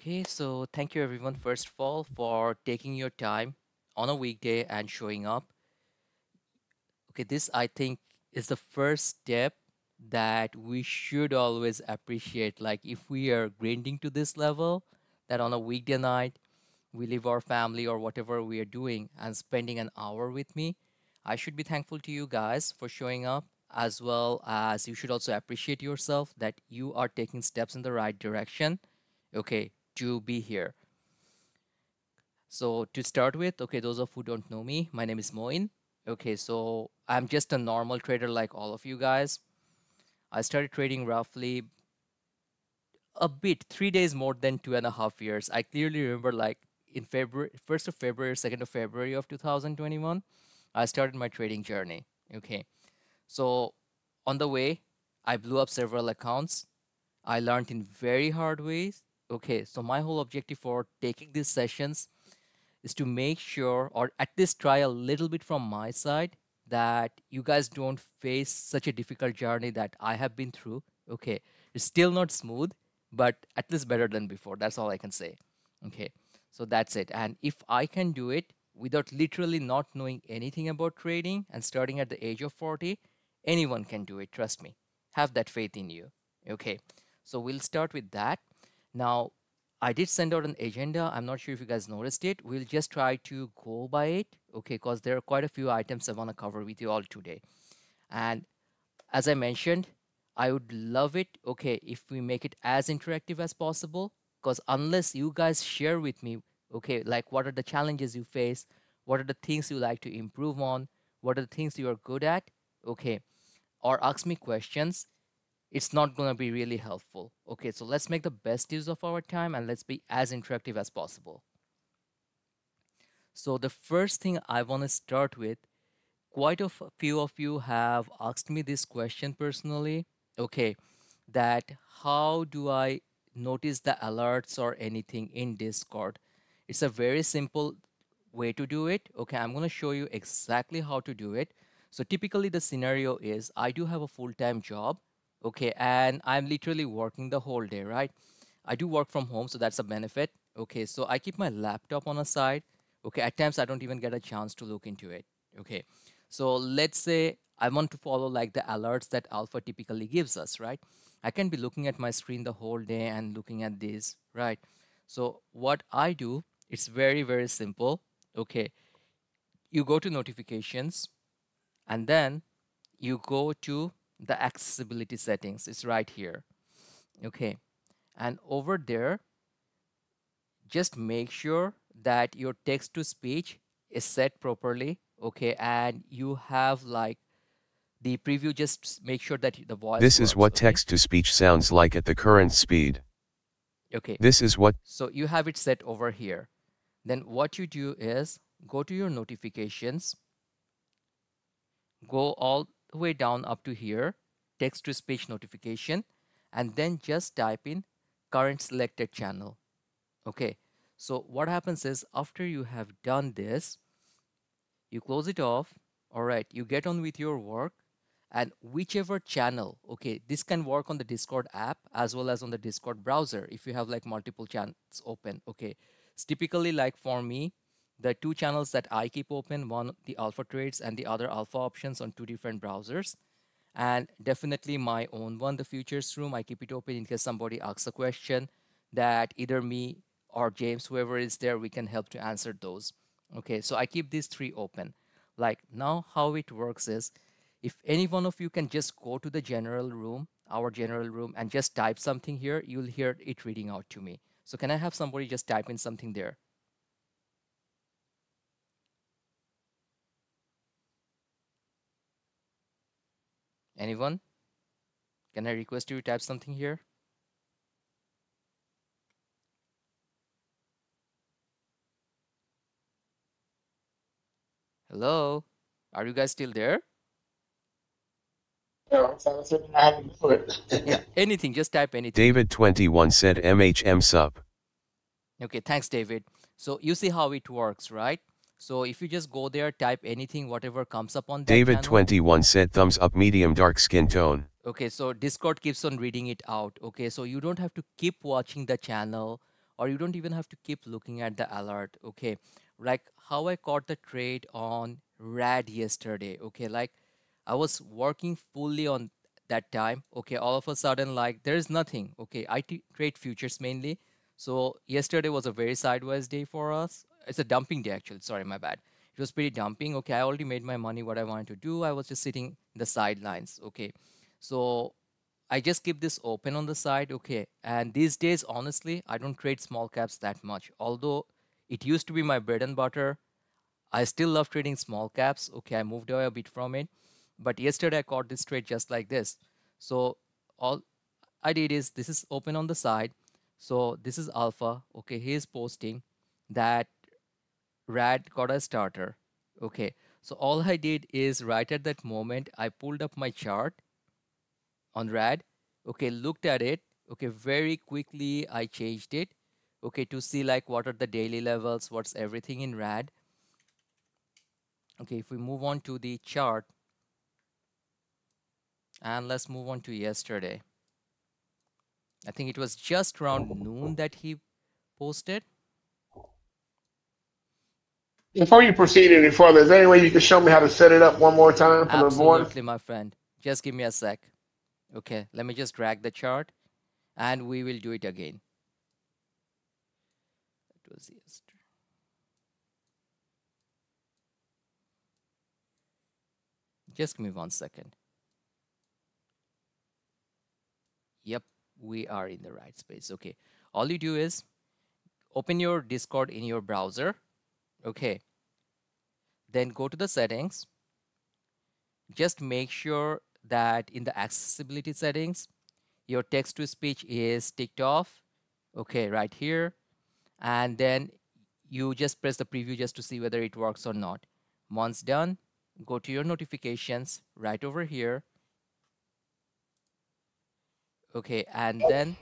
Okay, so thank you everyone, first of all, for taking your time on a weekday and showing up. Okay, this I think is the first step that we should always appreciate. Like if we are grinding to this level, that on a weekday night, we leave our family or whatever we are doing and spending an hour with me, I should be thankful to you guys for showing up as well as you should also appreciate yourself that you are taking steps in the right direction. Okay, to be here. So to start with, okay, those of who don't know me, my name is Moin. Okay, so I'm just a normal trader like all of you guys. I started trading roughly a bit, three days more than two and a half years. I clearly remember like in February, 1st of February, 2nd of February of 2021, I started my trading journey. Okay, so on the way, I blew up several accounts. I learned in very hard ways Okay, so my whole objective for taking these sessions is to make sure, or at least try a little bit from my side, that you guys don't face such a difficult journey that I have been through. Okay, it's still not smooth, but at least better than before. That's all I can say. Okay, so that's it. And if I can do it without literally not knowing anything about trading and starting at the age of 40, anyone can do it. Trust me. Have that faith in you. Okay, so we'll start with that. Now, I did send out an agenda. I'm not sure if you guys noticed it. We'll just try to go by it, okay, because there are quite a few items I want to cover with you all today. And as I mentioned, I would love it, okay, if we make it as interactive as possible, because unless you guys share with me, okay, like what are the challenges you face, what are the things you like to improve on, what are the things you are good at, okay, or ask me questions, it's not going to be really helpful. Okay, so let's make the best use of our time and let's be as interactive as possible. So the first thing I want to start with, quite a few of you have asked me this question personally. Okay, that how do I notice the alerts or anything in Discord? It's a very simple way to do it. Okay, I'm going to show you exactly how to do it. So typically the scenario is I do have a full-time job okay and i'm literally working the whole day right? I do work from home so that's a benefit okay? So i keep my laptop on a side okay? At times i don't even get a chance to look into it okay? So let's say i want to follow like the alerts that alpha typically gives us right? I can be looking at my screen the whole day and looking at this right? So what i do it's very very simple okay? You go to notifications and then you go to the accessibility settings is right here okay? And over there just make sure that your text to speech is set properly okay? And you have like the preview just make sure that the voice this is what okay? text to speech sounds like at the current speed. Okay. This is what so you have it set over here. Then what you do is go to your notifications go all way down up to here, text to speech notification, and then just type in current selected channel. Okay, so what happens is after you have done this, you close it off. All right, you get on with your work and whichever channel, okay, this can work on the Discord app as well as on the Discord browser if you have like multiple channels open. Okay, it's typically like for me, the two channels that I keep open, one the alpha trades and the other alpha options on two different browsers. And definitely my own one, the futures room, I keep it open in case somebody asks a question that either me or James, whoever is there, we can help to answer those. Okay, so I keep these three open. Like now how it works is, if any one of you can just go to the general room, our general room, and just type something here, you'll hear it reading out to me. So can I have somebody just type in something there? Anyone? Can I request you to type something here? Hello? Are you guys still there? Yeah, anything, just type anything. David21 said MHM sub. Okay, thanks, David. So you see how it works, right? So if you just go there, type anything, whatever comes up on that David21 said thumbs up medium dark skin tone. Okay, so Discord keeps on reading it out. Okay, so you don't have to keep watching the channel or you don't even have to keep looking at the alert okay? Like how i caught the trade on rad yesterday okay? Like i was working fully on that time okay? All of a sudden like there's nothing okay? I trade futures mainly. So yesterday was a very sideways day for us it's a dumping day actually sorry my bad it was pretty dumping okay i already made my money what i wanted to do i was just sitting in the sidelines okay so I just keep this open on the side. Okay. And these days, honestly, I don't trade small caps that much. Although it used to be my bread and butter. I still love trading small caps. Okay. I moved away a bit from it. But yesterday I caught this trade just like this. So all I did is this is open on the side. So this is alpha. Okay. He is posting that rad got a starter. Okay. So all I did is right at that moment, I pulled up my chart on rad okay looked at it okay very quickly i changed it okay to see like what are the daily levels what's everything in rad okay if we move on to the chart and let's move on to yesterday i think it was just around noon that he posted before you proceed any further is there any way you can show me how to set it up one more time for absolutely my friend just give me a sec Okay, let me just drag the chart and we will do it again. It was yesterday. Just give me one second. Yep, we are in the right space. Okay, all you do is open your Discord in your browser. Okay, then go to the settings. Just make sure that in the accessibility settings, your text to speech is ticked off. Okay, right here. And then you just press the preview just to see whether it works or not. Once done, go to your notifications right over here. Okay, and then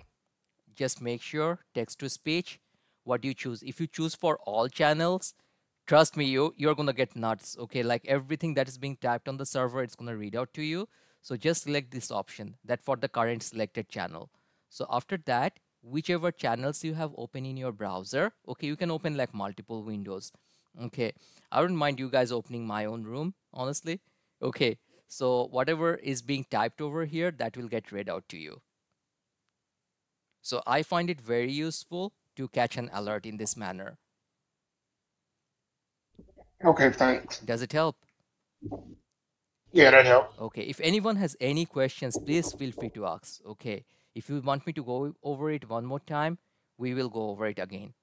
just make sure text to speech, what do you choose? If you choose for all channels, trust me, you, you're gonna get nuts. Okay, like everything that is being typed on the server, it's gonna read out to you. So just select this option that for the current selected channel. So after that, whichever channels you have open in your browser, okay, you can open like multiple windows. Okay, I wouldn't mind you guys opening my own room, honestly. Okay, so whatever is being typed over here, that will get read out to you. So I find it very useful to catch an alert in this manner. Okay, thanks. Does it help? Yeah, that helps. Okay, if anyone has any questions, please feel free to ask. Okay, if you want me to go over it one more time, we will go over it again.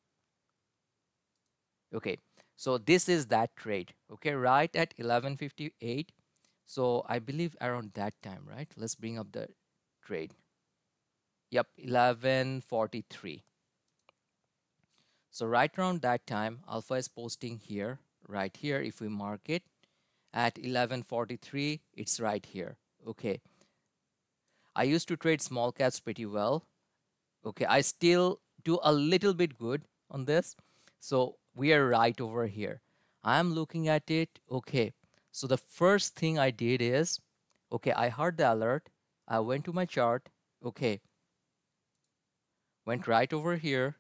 Okay, so this is that trade. Okay, right at 1158. So I believe around that time, right? Let's bring up the trade. Yep, 1143. So right around that time, Alpha is posting here, right here. If we mark it, at 1143 it's right here. Okay. I used to trade small caps pretty well. Okay. I still do a little bit good on this. So we are right over here. I'm looking at it. Okay. So the first thing I did is okay I heard the alert. I went to my chart. Okay. Went right over here.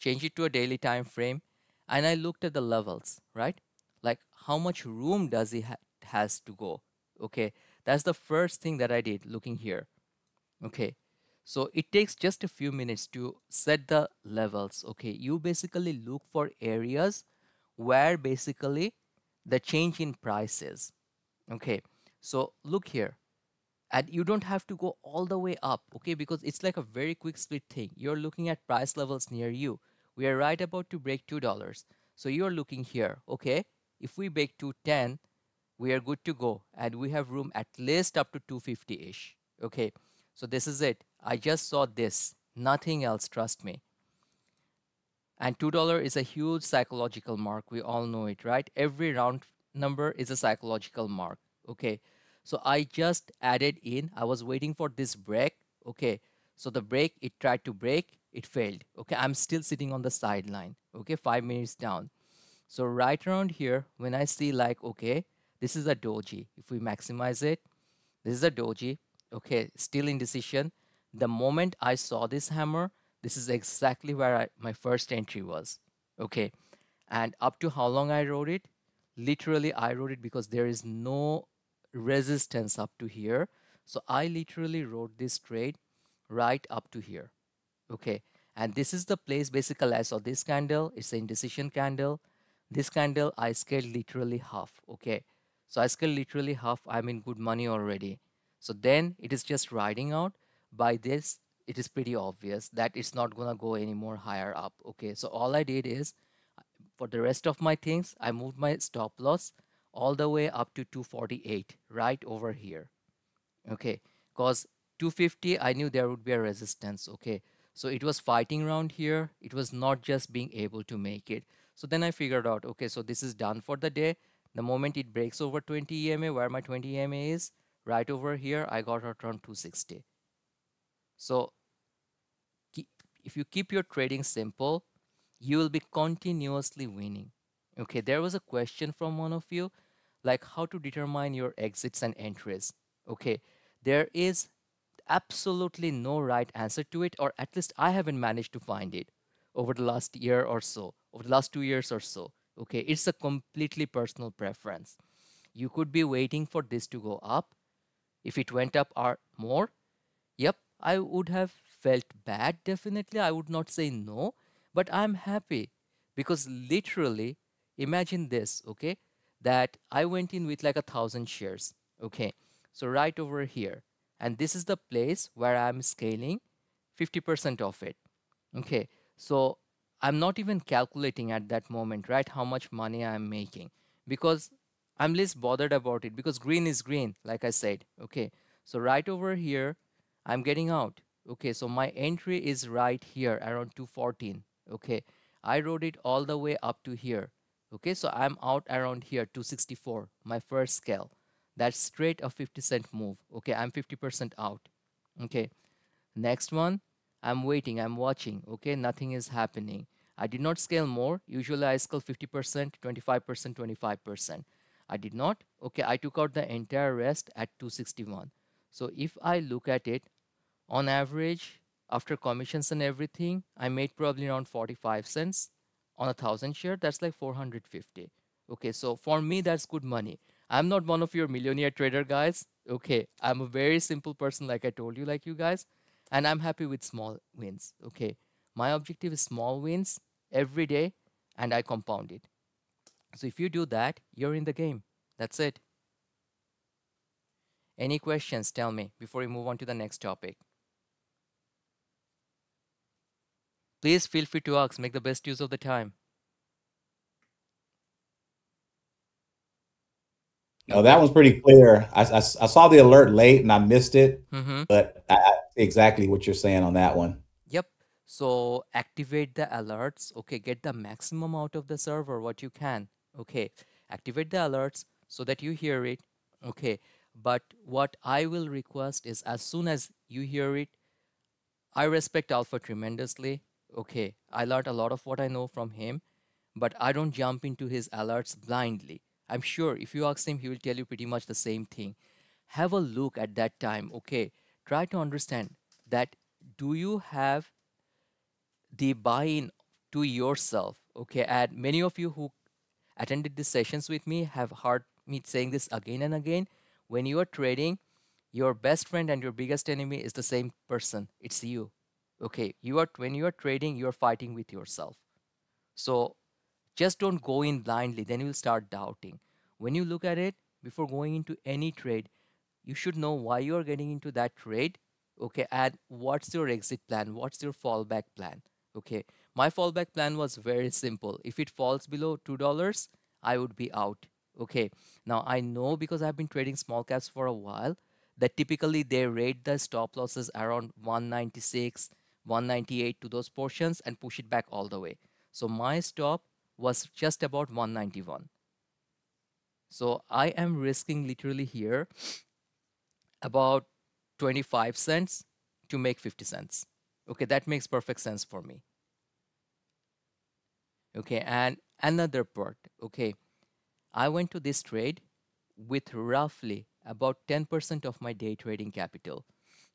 Change it to a daily time frame and I looked at the levels right? Like how much room does he ha has to go? Okay that's the first thing that i did looking here. Okay so it takes just a few minutes to set the levels. Okay you basically look for areas where basically the change in prices okay so look here. And you don't have to go all the way up okay? Because it's like a very quick split thing. You're looking at price levels near you we are right about to break two dollars. So you're looking here okay? If we bake to 10 we are good to go. And we have room at least up to 250-ish okay? So this is it. I just saw this. Nothing else trust me. And $2 is a huge psychological mark. We all know it right? Every round number is a psychological mark okay? So I just added in. I was waiting for this break okay? So the break it tried to break it failed okay? I'm still sitting on the sideline okay? Five minutes down. So right around here, when I see like, okay, this is a doji. If we maximize it, this is a doji. Okay, still indecision. The moment I saw this hammer, this is exactly where I, my first entry was okay? And up to how long i wrote it? Literally i wrote it because there is no resistance up to here. So i literally wrote this trade right up to here okay. And this is the place basically i saw this candle. It's an indecision candle. This candle i scaled literally half. Okay. So i scaled literally half. I'm in good money already. So then it is just riding out. By this it is pretty obvious that it's not gonna go any more higher up. Okay. So all i did is for the rest of my things i moved my stop loss all the way up to 248 right over here. Okay. Because 250 i knew there would be a resistance. Okay so it was fighting around here. It was not just being able to make it. So then i figured out okay so this is done for the day. The moment it breaks over 20 ema where my 20 ema is right over here i got out around 260 so if you keep your trading simple you will be continuously winning. Okay there was a question from one of you like how to determine your exits and entries? Okay there is absolutely no right answer to it or at least i haven't managed to find it over the last year or so over the last two years or so okay? It's a completely personal preference. You could be waiting for this to go up. If it went up or more yep i would have felt bad definitely. I would not say no but i'm happy because literally imagine this okay? That i went in with like a thousand shares okay? So right over here and this is the place where i'm scaling 50% of it. Okay so i'm not even calculating at that moment right how much money i'm making. Because i'm less bothered about it because green is green like i said okay. So right over here i'm getting out okay. So my entry is right here around 214 okay. I wrote it all the way up to here okay. So i'm out around here 264 my first scale that's straight a 50 cent move okay? I'm 50 percent out okay? Next one i'm waiting i'm watching okay? Nothing is happening. I did not scale more. Usually i scale 50 percent 25 percent 25 percent. I did not okay? I took out the entire rest at 261 so if i look at it on average after commissions and everything i made probably around 45 cents on a thousand share. That's like 450 okay? So for me that's good money i'm not one of your millionaire trader guys okay? I'm a very simple person like i told you like you guys and i'm happy with small wins okay? My objective is small wins every day and i compound it. So if you do that you're in the game. That's it. Any questions? Tell me before we move on to the next topic. Please feel free to ask. Make the best use of the time. No, that one's pretty clear. I, I, I saw the alert late and I missed it, Mm-hmm. but I, I, exactly what you're saying on that one. Yep. So activate the alerts. Okay. Get the maximum out of the server, what you can. Okay. Activate the alerts so that you hear it. Okay. But what I will request is as soon as you hear it, I respect Alpha tremendously. Okay. I learned a lot of what I know from him, but I don't jump into his alerts blindly. I'm sure if you ask him, he will tell you pretty much the same thing. Have a look at that time. Okay. Try to understand that do you have the buy-in to yourself okay and many of you who attended these sessions with me have heard me saying this again and again when you are trading your best friend and your biggest enemy is the same person it's you okay you are when you are trading you are fighting with yourself so just don't go in blindly then you'll start doubting. When you look at it before going into any trade you should know why you are getting into that trade okay and what's your exit plan? What's your fallback plan? Okay my fallback plan was very simple. If it falls below two dollars i would be out okay. Now i know because i've been trading small caps for a while that typically they rate the stop losses around 196 198 to those portions and push it back all the way. So my stop was just about 191 so i am risking literally here about 25 cents to make 50 cents. Okay, that makes perfect sense for me. Okay, and another part, okay, I went to this trade with roughly about 10% of my day trading capital.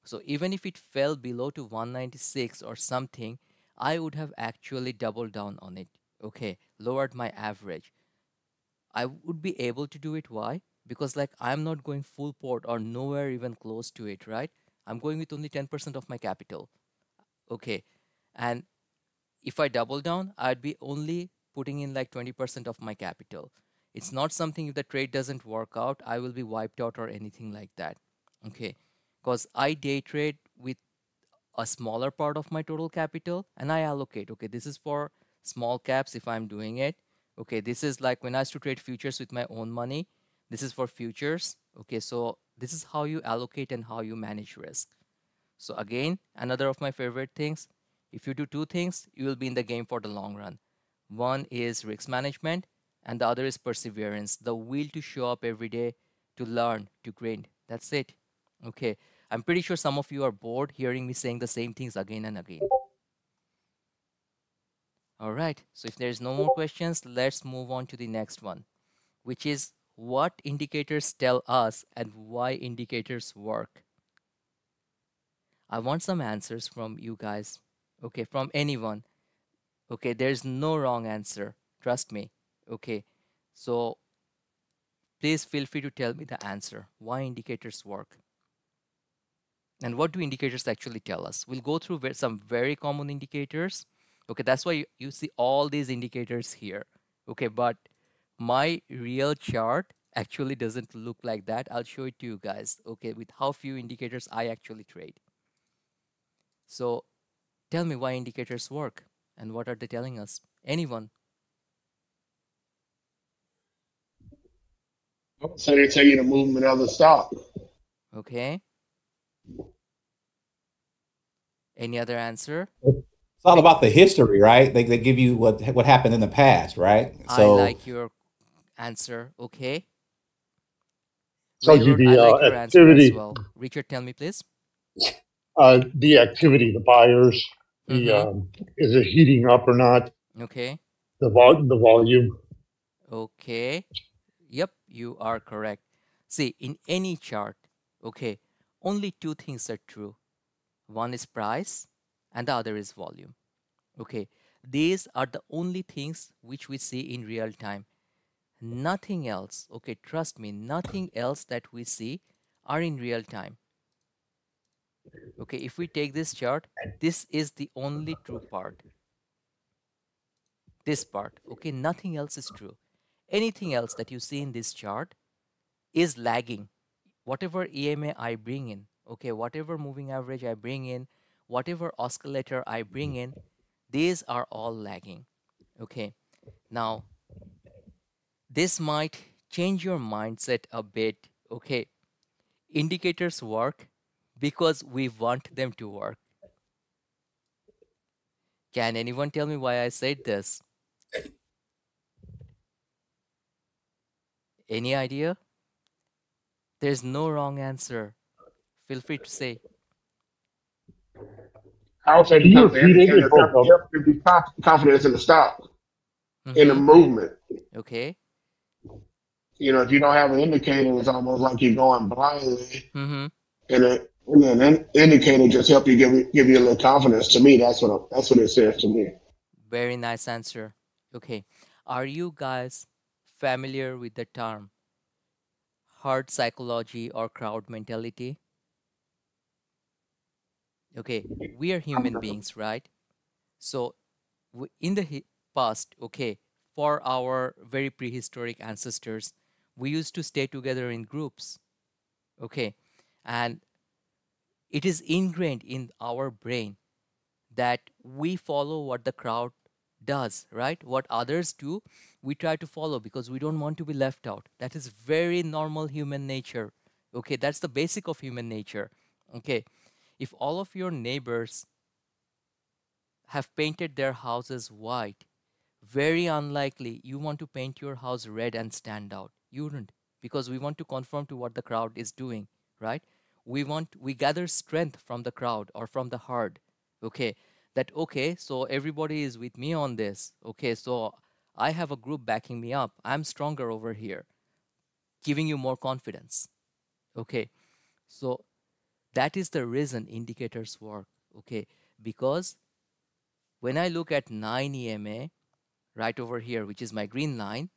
So even if it fell below to 196 or something, I would have actually doubled down on it. Okay, lowered my average. I would be able to do it. Why? Because like I'm not going full port or nowhere even close to it, right? I'm going with only 10% of my capital. Okay. And if I double down, I'd be only putting in like 20% of my capital. It's not something if the trade doesn't work out, I will be wiped out or anything like that. Okay. Because I day trade with a smaller part of my total capital and I allocate. Okay. This is for small caps if I'm doing it. Okay. This is like when I used to trade futures with my own money. This is for futures. Okay. So this is how you allocate and how you manage risk. So again, another of my favorite things, if you do two things, you will be in the game for the long run. One is risk management and the other is perseverance, the will to show up every day, to learn, to grind. That's it. Okay. I'm pretty sure some of you are bored hearing me saying the same things again and again. All right. So if there's no more questions, let's move on to the next one, which is what indicators tell us and why indicators work. I want some answers from you guys. Okay, from anyone. Okay, there's no wrong answer. Trust me. Okay, so please feel free to tell me the answer. Why indicators work? And what do indicators actually tell us? We'll go through some very common indicators. Okay, that's why you, you see all these indicators here. Okay, but my real chart actually doesn't look like that. I'll show it to you guys. Okay, with how few indicators I actually trade. So tell me why indicators work and what are they telling us? Anyone? So they tell you the movement of the stock. Okay. Any other answer? It's all about the history, right? They, they give you what what happened in the past, right? So I like your answer. Okay. So you the I like uh, your answer as activity, well. Richard, tell me please. uh, the activity, the buyers, the Mhm. um, is it heating up or not? Okay. The vol, the volume. Okay. Yep, you are correct. See, in any chart, okay, only two things are true. One is price and the other is volume. Okay. These are the only things which we see in real time. Nothing else, okay, trust me, nothing else that we see are in real time. Okay, if we take this chart, this is the only true part. This part, okay, nothing else is true. Anything else that you see in this chart is lagging. Whatever EMA I bring in, okay, whatever moving average I bring in, whatever oscillator I bring in, these are all lagging. Okay, now this might change your mindset a bit. Okay, indicators work because we want them to work. Can anyone tell me why I said this? Any idea? There's no wrong answer. Feel free to say. I would say Can you because the repeat it? indicator It broke help, up. help you be conf- confident in the stock, in the movement. Okay. You know, if you don't have an indicator, it's almost like you're going blindly, Mm-hmm. and it, and an indicator just help you give you- give you a little confidence. To me, that's what I- that's what it says to me. Very nice answer. Okay. Are you guys familiar with the term herd psychology or crowd mentality? Okay, we are human beings, right? So, in the past, okay, for our very prehistoric ancestors, we used to stay together in groups, okay, and it is ingrained in our brain that we follow what the crowd does, right? What others do, we try to follow because we don't want to be left out. That is very normal human nature. Okay, that's the basic of human nature. Okay, if all of your neighbors have painted their houses white, very unlikely you want to paint your house red and stand out. You wouldn't because we want to conform to what the crowd is doing, right? We want we gather strength from the crowd or from the herd. Okay, that okay, so everybody is with me on this. Okay, so I have a group backing me up. I'm stronger over here, giving you more confidence. Okay, so that is the reason indicators work okay? Because when i look at 9 ema right over here which is my green line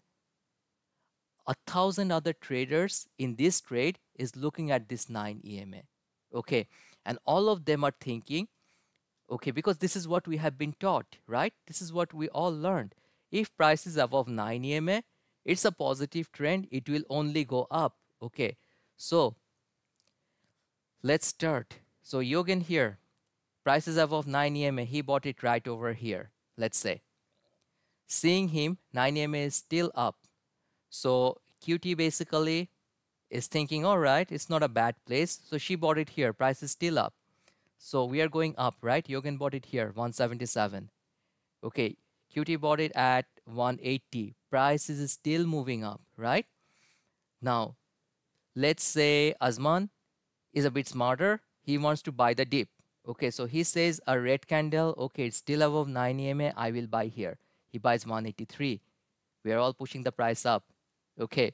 a thousand other traders in this trade is looking at this 9 ema okay? And all of them are thinking okay because this is what we have been taught right? This is what we all learned. If price is above 9 ema it's a positive trend it will only go up okay? So let's start. So Yogan here price is above 9 ema he bought it right over here let's say. Seeing him 9 ema is still up. So qt basically is thinking all right it's not a bad place. So she bought it here price is still up. So we are going up right? Yogan bought it here 177 okay qt bought it at 180 price is still moving up right? Now let's say Azman is a bit smarter. He wants to buy the dip. Okay so he says a red candle. Okay it's still above 9 EMA I will buy here. He buys 183 we are all pushing the price up. Okay.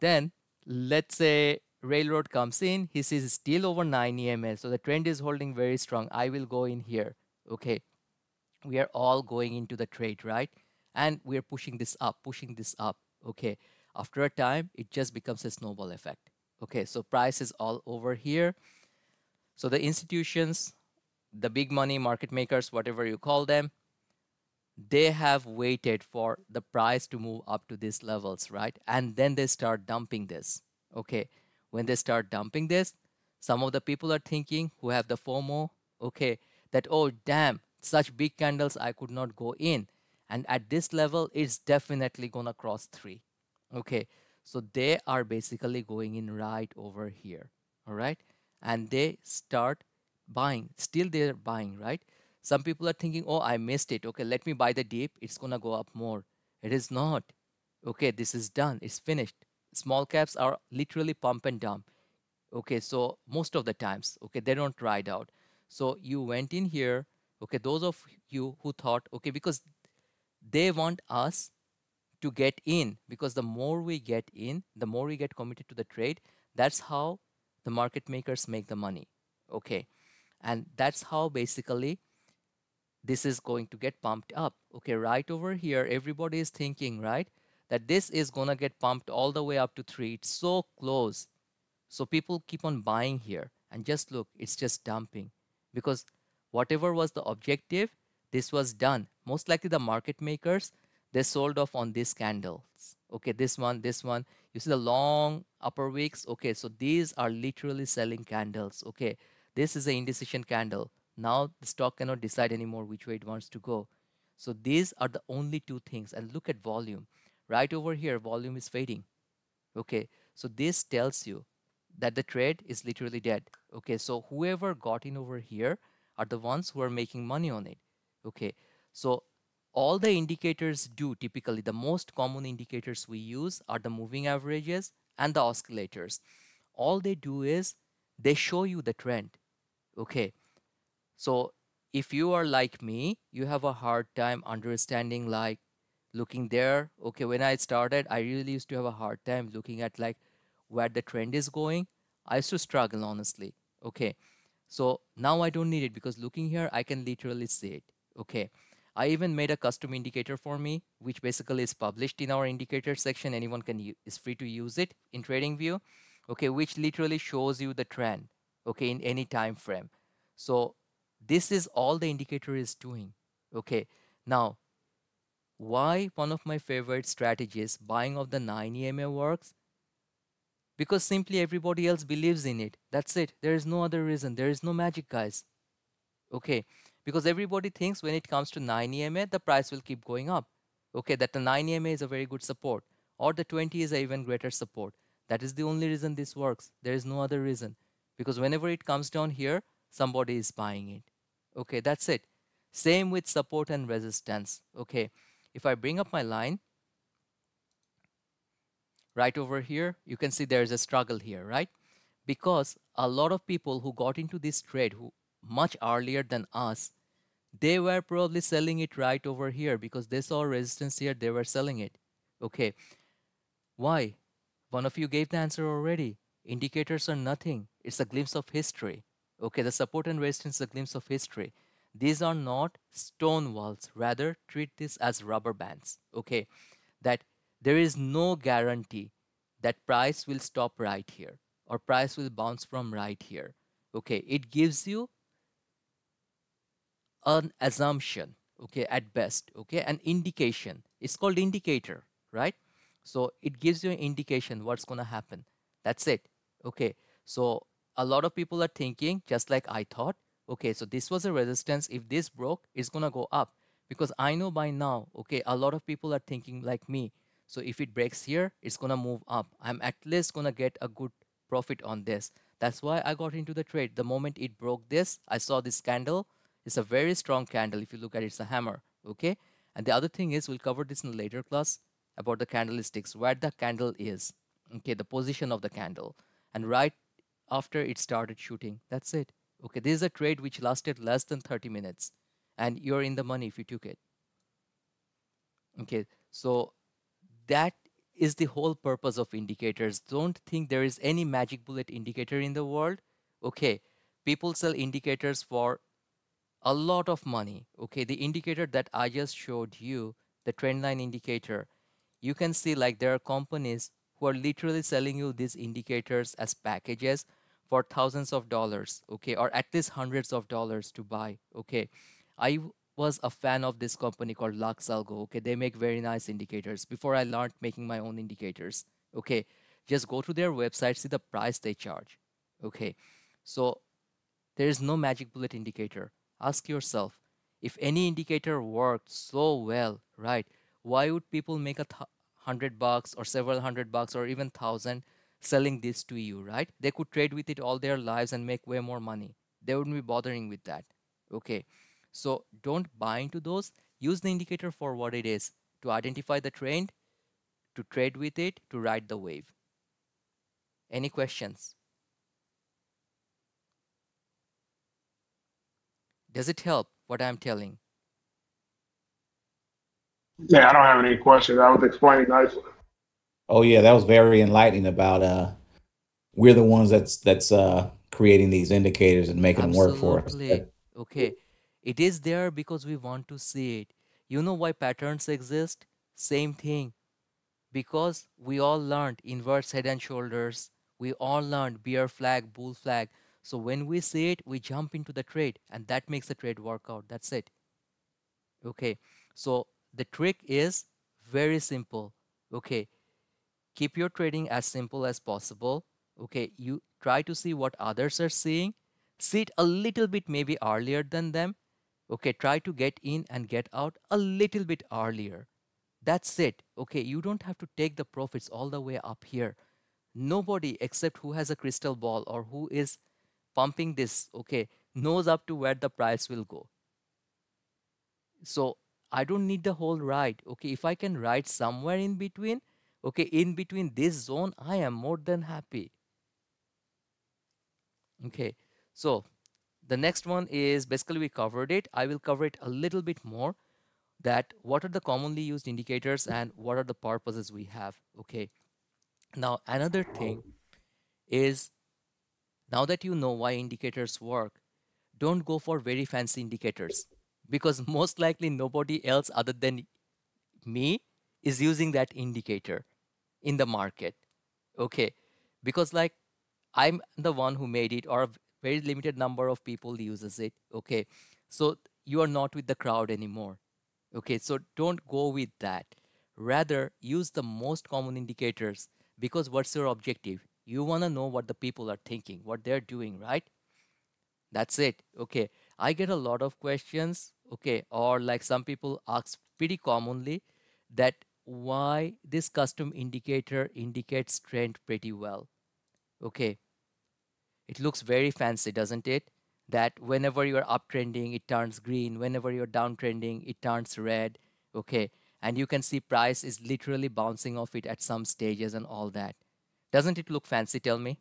Then let's say railroad comes in. He says still over 9 EMA so the trend is holding very strong. I will go in here. Okay. We are all going into the trade right? And we are pushing this up pushing this up. Okay. After a time it just becomes a snowball effect okay so price is all over here. So the institutions the big money market makers whatever you call them they have waited for the price to move up to these levels right? And then they start dumping this okay? When they start dumping this some of the people are thinking who have the fomo okay that oh damn such big candles i could not go in. And at this level it's definitely gonna cross three okay so they are basically going in right over here all right and they start buying still they're buying right some people are thinking, oh, I missed it. Okay, let me buy the dip. It's to go up more. It is not. Okay, this is done. It's finished. Small caps are literally pump and dump. Okay, so most of the times, okay, they don't ride out. So you went in here. Okay, those of you who thought, okay, because they want us to get in because the more we get in, the more we get committed to the trade. That's how the market makers make the money. Okay, and that's how basically this is going to get pumped up. Okay, right over here, everybody is thinking, right, that this is going to get pumped all the way up to 3. It's so close. So people keep on buying here. And just look, it's just dumping. Because whatever was the objective, this was done. Most likely the market makers, they sold off on these candles. Okay, this one, this one. You see the long upper wicks? Okay, so these are literally selling candles. Okay, this is the indecision candle now the stock cannot decide anymore which way it wants to go so these are the only two things and look at volume right over here volume is fading okay so this tells you that the trade is literally dead okay so whoever got in over here are the ones who are making money on it okay so all the indicators do typically the most common indicators we use are the moving averages and the oscillators all they do is they show you the trend okay so if you are like me, you have a hard time understanding like looking there. Okay, when I started, I really used to have a hard time looking at like where the trend is going. I used to struggle honestly. Okay. So now I don't need it because looking here, I can literally see it. Okay. I even made a custom indicator for me, which basically is published in our indicator section. Anyone can is free to use it in TradingView. Okay, which literally shows you the trend. Okay, in any time frame. So this is all the indicator is doing. Okay, now why one of my favorite strategies, buying of the 9 EMA works? Because simply everybody else believes in it. That's it. There is no other reason. There is no magic, guys. Okay, because everybody thinks when it comes to 9 EMA, the price will keep going up. Okay, that the 9 EMA is a very good support, or the 20 is a even greater support. That is the only reason this works. There is no other reason. Because whenever it comes down here, somebody is buying it okay that's it same with support and resistance okay if I bring up my line right over here you can see there's a struggle here right because a lot of people who got into this trade who much earlier than us they were probably selling it right over here because they saw resistance here they were selling it okay why one of you gave the answer already indicators are nothing. It's a glimpse of history. Okay, the support and resistance is a glimpse of history. These are not stone walls. Rather, treat this as rubber bands. Okay, that there is no guarantee that price will stop right here or price will bounce from right here. Okay, it gives you an assumption. Okay, at best. Okay, an indication. It's called indicator, right? So it gives you an indication what's gonna happen. That's it. Okay, so a lot of people are thinking just like I thought okay so this was a resistance if this broke it's gonna go up because I know by now okay a lot of people are thinking like me so if it breaks here it's gonna move up I'm at least gonna get a good profit on this that's why I got into the trade the moment it broke this I saw this candle it's a very strong candle if you look at it, it's a hammer okay and the other thing is we'll cover this in a later class about the candlesticks where the candle is okay the position of the candle and right after it started shooting that's it Okay, this is a trade which lasted less than 30 minutes and you're in the money if you took it. Okay, so that is the whole purpose of indicators. Don't think there is any magic bullet indicator in the world. Okay, people sell indicators for a lot of money. Okay, the indicator that I just showed you, the trendline indicator, you can see like there are companies who are literally selling you these indicators as packages for thousands of dollars okay or at least hundreds of dollars to buy okay i was a fan of this company called Luxalgo. Okay, they make very nice indicators. Before I learned making my own indicators, okay, just go to their website, see the price they charge. Okay, so there is no magic bullet indicator. Ask yourself if any indicator worked so well, right? Why would people make a hundred bucks or several hundred bucks or even thousand selling this to you, right? They could trade with it all their lives and make way more money. They wouldn't be bothering with that. Okay. So don't buy into those. Use the indicator for what it is to identify the trend, to trade with it, to ride the wave. Any questions? Does it help what I'm telling? Yeah, I don't have any questions. I was explaining nicely. Oh yeah, that was very enlightening about uh we're the ones that's that's uh creating these indicators and making them work for us. Absolutely. Okay. It is there because we want to see it. You know why patterns exist? Same thing. Because we all learned inverse head and shoulders. We all learned bear flag, bull flag. So when we see it, we jump into the trade and that makes the trade work out. That's it. Okay. So the trick is very simple. Okay. Keep your trading as simple as possible. Okay. You try to see what others are seeing. See it a little bit maybe earlier than them. Okay. Try to get in and get out a little bit earlier. That's it. Okay. You don't have to take the profits all the way up here. Nobody except who has a crystal ball or who is pumping this okay knows up to where the price will go. So i don't need the whole ride okay? If i can ride somewhere in between okay in between this zone i am more than happy. Okay so the next one is basically we covered it. I will cover it a little bit more that what are the commonly used indicators and what are the purposes we have okay? Now another thing is now that you know why indicators work don't go for very fancy indicators. Because most likely nobody else other than me is using that indicator in the market. Okay? Because like i'm the one who made it or a very limited number of people uses it. Okay? So you are not with the crowd anymore. Okay? So don't go with that. Rather use the most common indicators because what's your objective you want to know what the people are thinking what they're doing right that's it okay i get a lot of questions okay or like some people ask pretty commonly that why this custom indicator indicates trend pretty well. Okay. It looks very fancy, doesn't it? That whenever you're uptrending, it turns green. Whenever you're downtrending, it turns red. Okay. And you can see price is literally bouncing off it at some stages and all that. Doesn't it look fancy? Tell me.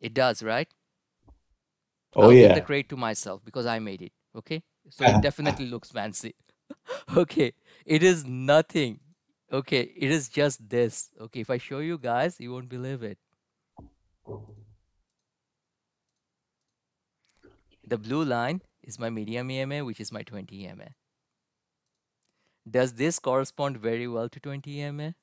It does, right? Oh I'll yeah. give the credit to myself because I made it. Okay. So it definitely looks fancy. okay. It is nothing. Okay, it is just this. Okay, if I show you guys, you won't believe it. The blue line is my medium EMA, which is my 20 EMA. Does this correspond very well to 20 EMA?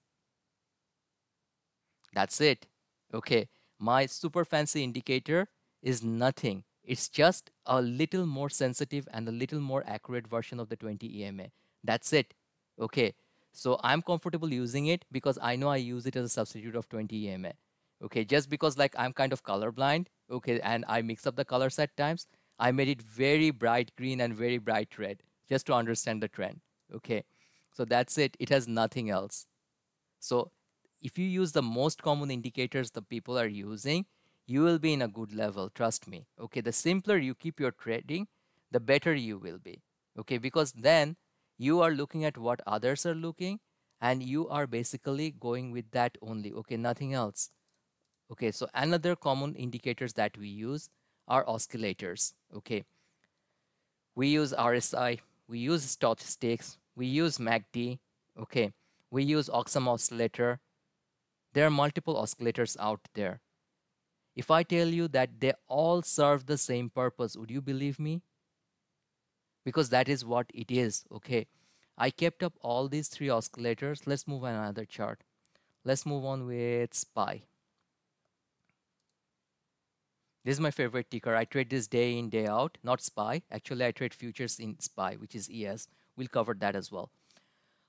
That's it. Okay, my super fancy indicator is nothing. It's just a little more sensitive and a little more accurate version of the 20 EMA. That's it. Okay, so I'm comfortable using it because I know I use it as a substitute of 20 EMA. Okay, just because like I'm kind of colorblind, okay, and I mix up the colors at times, I made it very bright green and very bright red just to understand the trend. Okay, so that's it. It has nothing else. So if you use the most common indicators the people are using, you will be in a good level. Trust me. Okay, the simpler you keep your trading, the better you will be. Okay, because then you are looking at what others are looking and you are basically going with that only okay nothing else okay so another common indicators that we use are oscillators okay we use rsi we use stochastics we use macd okay we use Awesome oscillator there are multiple oscillators out there. If i tell you that they all serve the same purpose would you believe me? Because that is what it is okay? I kept up all these three oscillators. Let's move on another chart. Let's move on with spy. This is my favorite ticker. I trade this day in day out. Not spy. Actually i trade futures in spy which is es we'll cover that as well.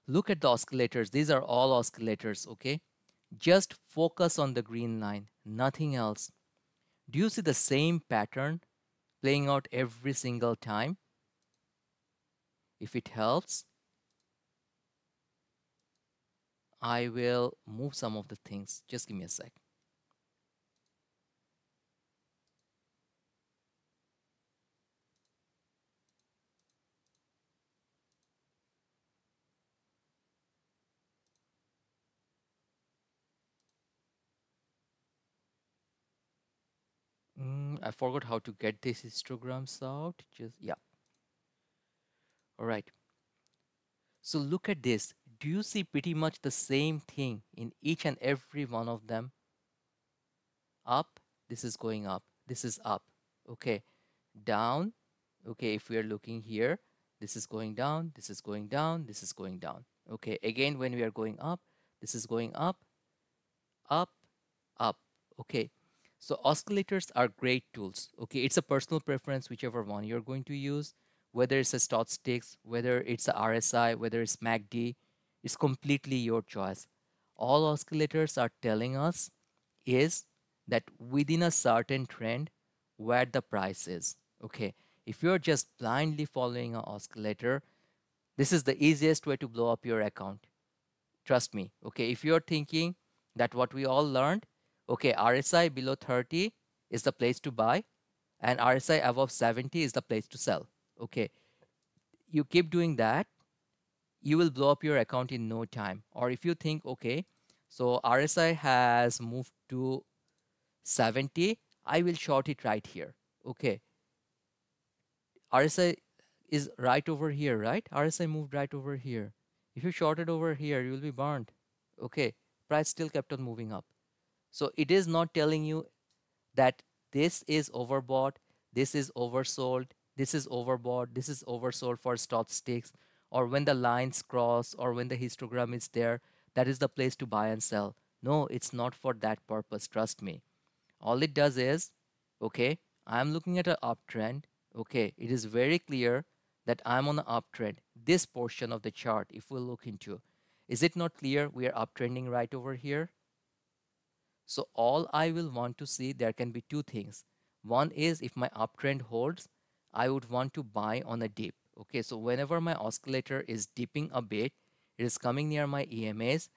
Look at the oscillators. These are all oscillators okay just focus on the green line nothing else do you see the same pattern playing out every single time if it helps, I will move some of the things. Just give me a sec. Mm, I forgot how to get these histograms out. Just, yeah. All right. So look at this. Do you see pretty much the same thing in each and every one of them? Up, this is going up. This is up. Okay. Down. Okay, if we are looking here, this is going down, this is going down, this is going down. Okay, again, when we are going up, this is going up, up, up. Okay, so oscillators are great tools. Okay, it's a personal preference, whichever one you're going to use whether it's a stochastics, whether it's a RSI, whether it's MACD, it's completely your choice. All oscillators are telling us is that within a certain trend where the price is. Okay, if you're just blindly following an oscillator, this is the easiest way to blow up your account. Trust me. Okay, if you're thinking that what we all learned, okay, RSI below 30 is the place to buy and RSI above 70 is the place to sell. Okay you keep doing that you will blow up your account in no time. Or if you think okay so RSI has moved to 70 I will short it right here. Okay RSI is right over here right? RSI moved right over here. If you short it over here you will be burned. Okay price still kept on moving up so it is not telling you that this is overbought this is oversold this is overbought, this is oversold for stochastics, or when the lines cross, or when the histogram is there, that is the place to buy and sell. No, it's not for that purpose, trust me. All it does is, okay, I'm looking at an uptrend. Okay, it is very clear that I'm on an uptrend. This portion of the chart, if we look into, is it not clear we are uptrending right over here? So all I will want to see, there can be two things. One is if my uptrend holds, I would want to buy on a dip. Okay, so whenever my oscillator is dipping a bit, it is coming near my EMAs,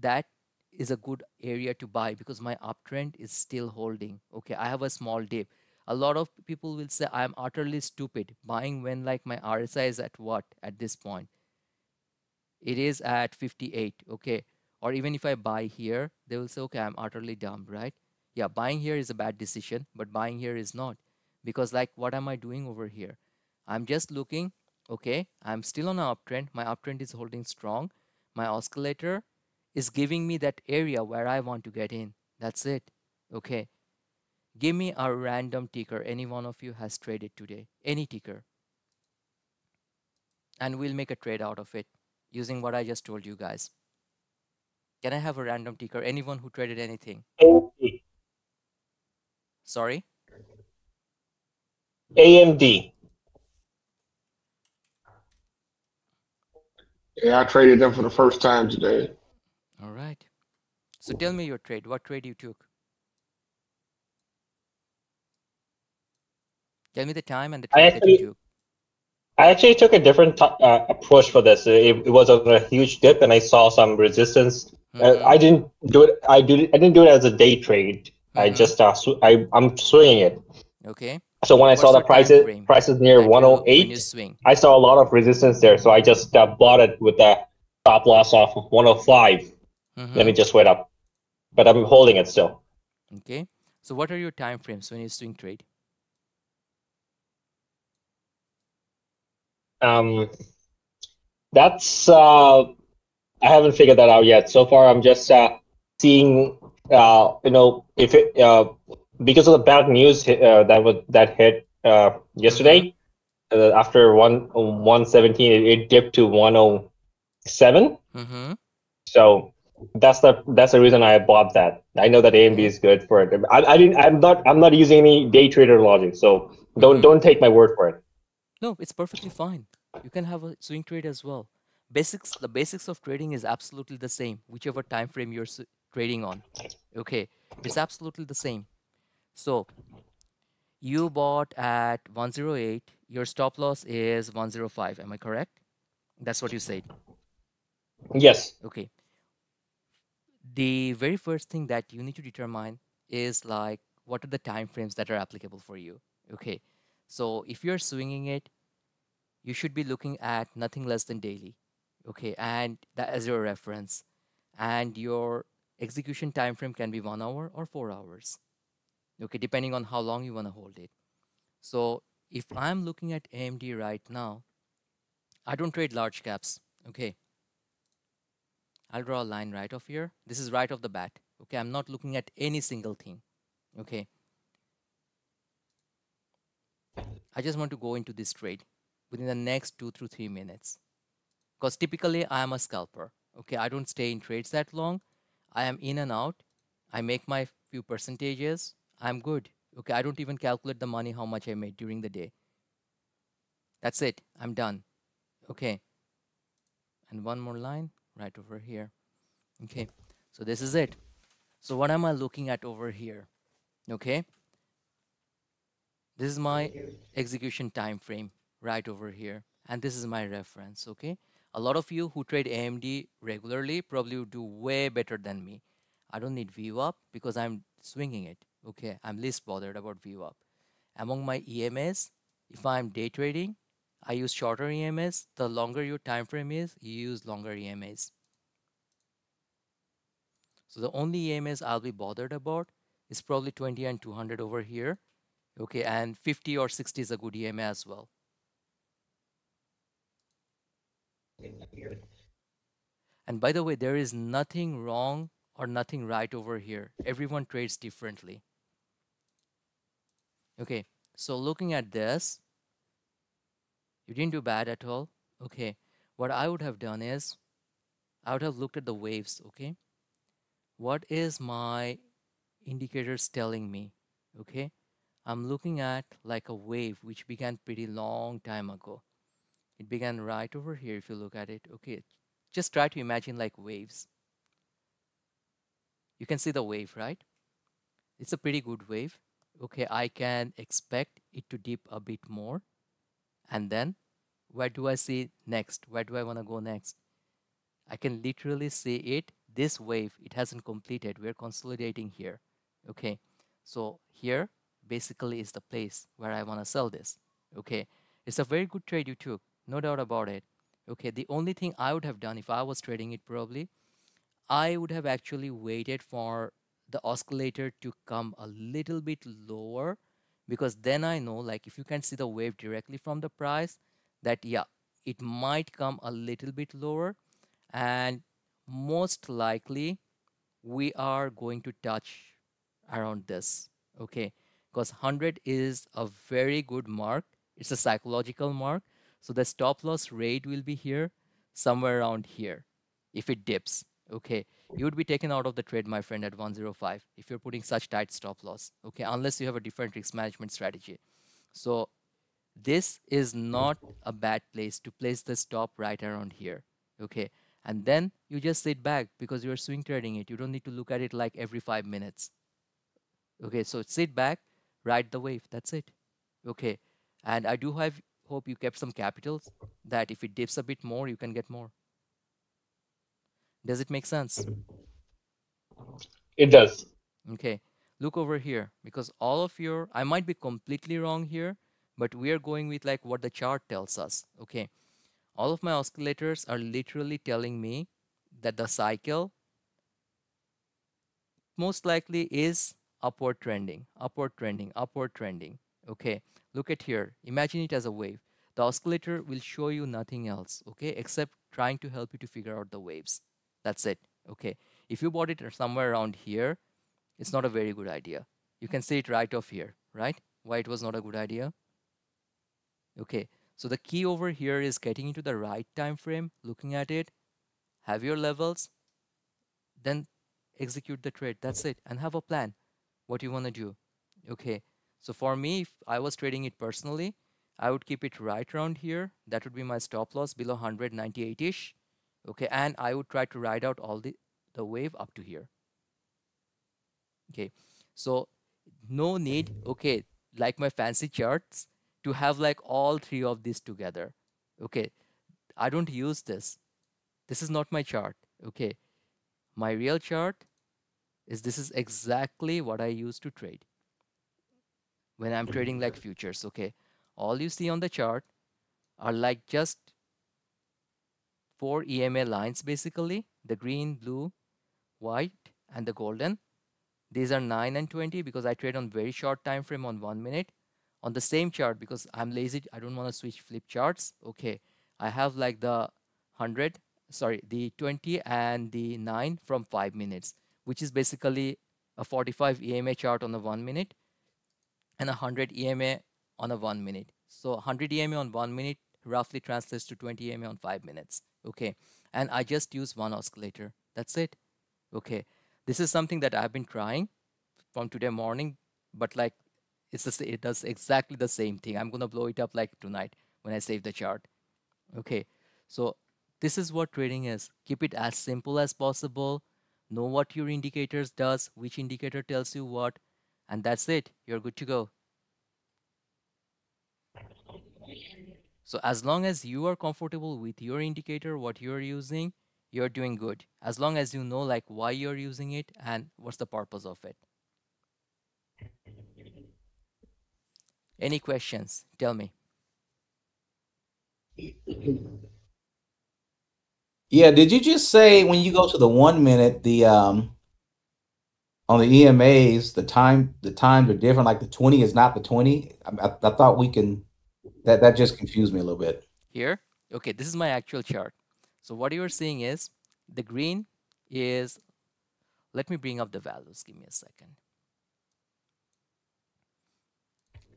that is a good area to buy because my uptrend is still holding. Okay, I have a small dip. A lot of people will say I'm utterly stupid buying when like my RSI is at what at this point? It is at 58. Okay, or even if I buy here, they will say, okay, I'm utterly dumb, right? Yeah, buying here is a bad decision, but buying here is not because like what am I doing over here? I'm just looking, okay, I'm still on an uptrend. My uptrend is holding strong. my oscillator is giving me that area where I want to get in. That's it. Okay. Give me a random ticker. Any one of you has traded today. Any ticker. And we'll make a trade out of it using what I just told you guys. Can I have a random ticker? Anyone who traded anything? AMD. Sorry? AMD. Yeah, I traded them for the first time today. All right. So tell me your trade. What trade you took? Tell me the time and the I trade that you took. I actually took a different uh, approach for this. It, it was on a huge dip, and I saw some resistance. I didn't do it. I do. I didn't do it as a day trade. I mhm. just uh, sw- I I'm swinging it. Okay. So when I saw the prices frame prices near that you- when you 108, swing. I saw a lot of resistance there. So I just uh, bought it with a stop loss off of 105. Then Mhm, it just went up, but I'm holding it still. Okay. So what are your time frames when you swing trade? Um, that's uh, I haven't figured that out yet. So far, I'm just uh, seeing uh, you know if it uh, because of the bad news uh, that was that hit uh, yesterday uh, after one one seventeen, it, it dipped to one oh seven. Mm-hmm. So that's the that's the reason I bought that. I know that AMD is good for it. I, I didn't. I'm not. I'm not using any day trader logic. So don't Mhm. don't take my word for it. No, it's perfectly fine. You can have a swing trade as well. Basics, the basics of trading is absolutely the same, whichever time frame you're trading on. Okay, it's absolutely the same. So you bought at 108, your stop loss is 105. Am I correct? That's what you said. Yes. Okay. The very first thing that you need to determine is like what are the time frames that are applicable for you. Okay. So if you're swinging it, you should be looking at nothing less than daily. Okay. And that is your reference. And your execution time frame can be one hour or four hours. Okay, depending on how long you want to hold it. So if I'm looking at AMD right now, I don't trade large caps. Okay. I'll draw a line right off here. This is right off the bat. Okay, I'm not looking at any single thing. Okay. I just want to go into this trade within the next two through three minutes. Because typically I am a scalper. Okay, I don't stay in trades that long. I am in and out. I make my few percentages. I'm good. Okay, I don't even calculate the money, how much I made during the day. That's it. I'm done. Okay. And one more line right over here. Okay, so this is it. So what am I looking at over here? Okay, this is my execution time frame right over here, and this is my reference. Okay, a lot of you who trade AMD regularly probably do way better than me. I don't need VWAP because I'm swinging it. Okay, I'm least bothered about VWAP. Among my EMAs, if I'm day trading, I use shorter EMAs. The longer your time frame is, you use longer EMAs. So the only EMAs I'll be bothered about is probably 20 and 200 over here. Okay, and 50 or 60 is a good EMA as well. And by the way, there is nothing wrong or nothing right over here. Everyone trades differently. Okay, so looking at this, you didn't do bad at all. Okay, what I would have done is I would have looked at the waves. Okay, what is my indicators telling me? Okay, I'm looking at like a wave which began pretty long time ago. It began right over here if you look at it. Okay, just try to imagine like waves. You can see the wave, right? It's a pretty good wave. Okay, I can expect it to dip a bit more. And then where do I see next? Where do I want to go next? I can literally see it. This wave, it hasn't completed. We're consolidating here. Okay, so here basically is the place where I want to sell this. Okay, it's a very good trade you took, no doubt about it. Okay, the only thing I would have done if I was trading it probably, I would have actually waited for the oscillator to come a little bit lower because then I know like if you can see the wave directly from the price that yeah it might come a little bit lower and most likely we are going to touch around this okay? Because 100 is a very good mark. It's a psychological mark so the stop loss rate will be here somewhere around here if it dips okay? You would be taken out of the trade my friend at 105 if you're putting such tight stop loss okay? Unless you have a different risk management strategy. So this is not a bad place to place the stop right around here okay? And then you just sit back because you're swing trading it. You don't need to look at it like every five minutes okay? So sit back ride the wave. That's it okay? And i do have hope you kept some capital that if it dips a bit more you can get more. Does it make sense? It does. okay. Look over here because all of your i might be completely wrong here but we are going with like what the chart tells us. Okay. All of my oscillators are literally telling me that the cycle most likely is upward trending upward trending upward trending. Okay look at here. Imagine it as a wave. The oscillator will show you nothing else okay except trying to help you to figure out the waves. That's it okay. If you bought it somewhere around here it's not a very good idea. You can see it right off here right? Why it was not a good idea? Okay so the key over here is getting into the right time frame looking at it have your levels then execute the trade. That's it and have a plan. What you want to do okay so for me if i was trading it personally i would keep it right around here. That would be my stop loss below 198ish okay? And i would try to ride out all the the wave up to here okay? So no need okay like my fancy charts to have like all three of these together okay? I don't use this. This is not my chart okay? My real chart is this is exactly what i use to trade when i'm mm-hmm. trading like futures okay? All you see on the chart are like just four ema lines basically the green blue white and the golden. These are 9 and 20 because i trade on very short time frame on one minute on the same chart because i'm lazy i don't want to switch flip charts okay? I have like the 100 sorry the 20 and the 9 from 5 minutes which is basically a 45 ema chart on the 1 minute and a 100 ema on a 1 minute. So 100 ema on 1 minute roughly translates to 20 ema on 5 minutes okay? And i just use one oscillator. That's it okay? This is something that i've been trying from today morning but like it's just it does exactly the same thing. I'm gonna blow it up like tonight when i save the chart okay? So this is what trading is. Keep it as simple as possible. Know what your indicators does which indicator tells you what and that's it. You're good to go. So as long as you are comfortable with your indicator what you're using you're doing good. As long as you know like why you're using it and what's the purpose of it. Any questions? Tell me. Yeah, did you just say when you go to the one minute, the um on the EMAs, the time the times are different, like the 20 is not the 20? I, I, I thought we can that that just confused me a little bit. here okay this is my actual chart so what you're seeing is the green is let me bring up the values give me a second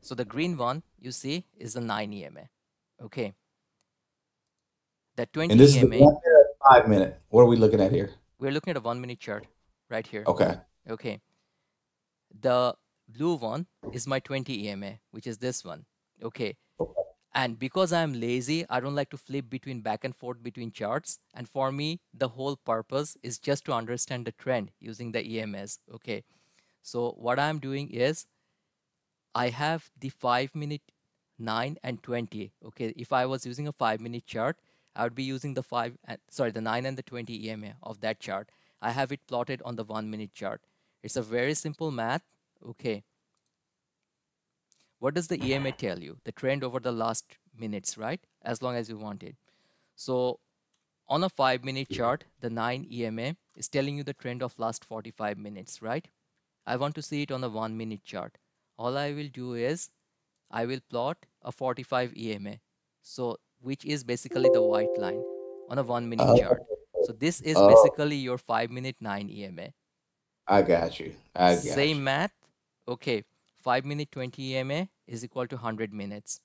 so the green one you see is the 9 ema okay the 20 And this is the five minute. What are we looking at here? we're looking at a one minute chart right here Okay. Okay. The blue one is my 20 ema which is this one. Okay. And because i'm lazy i don't like to flip between back and forth between charts. And for me the whole purpose is just to understand the trend using the ems okay. So what i'm doing is i have the 5 minute 9 and 20 okay. If i was using a 5 minute chart i would be using the 5 and sorry the 9 and the 20 ema of that chart. I have it plotted on the 1 minute chart it's a very simple math okay what does the EMA tell you? The trend over the last minutes, right? As long as you want it. So on a five minute chart, the 9 EMA is telling you the trend of last 45 minutes, right? I want to see it on a one minute chart. All I will do is I will plot a 45 EMA. So which is basically the white line on a one minute Uh, chart. So this is Oh. basically your five minute nine EMA. I got you. I got Same you. math. Okay, five minute 20 EMA is equal to 100 minutes.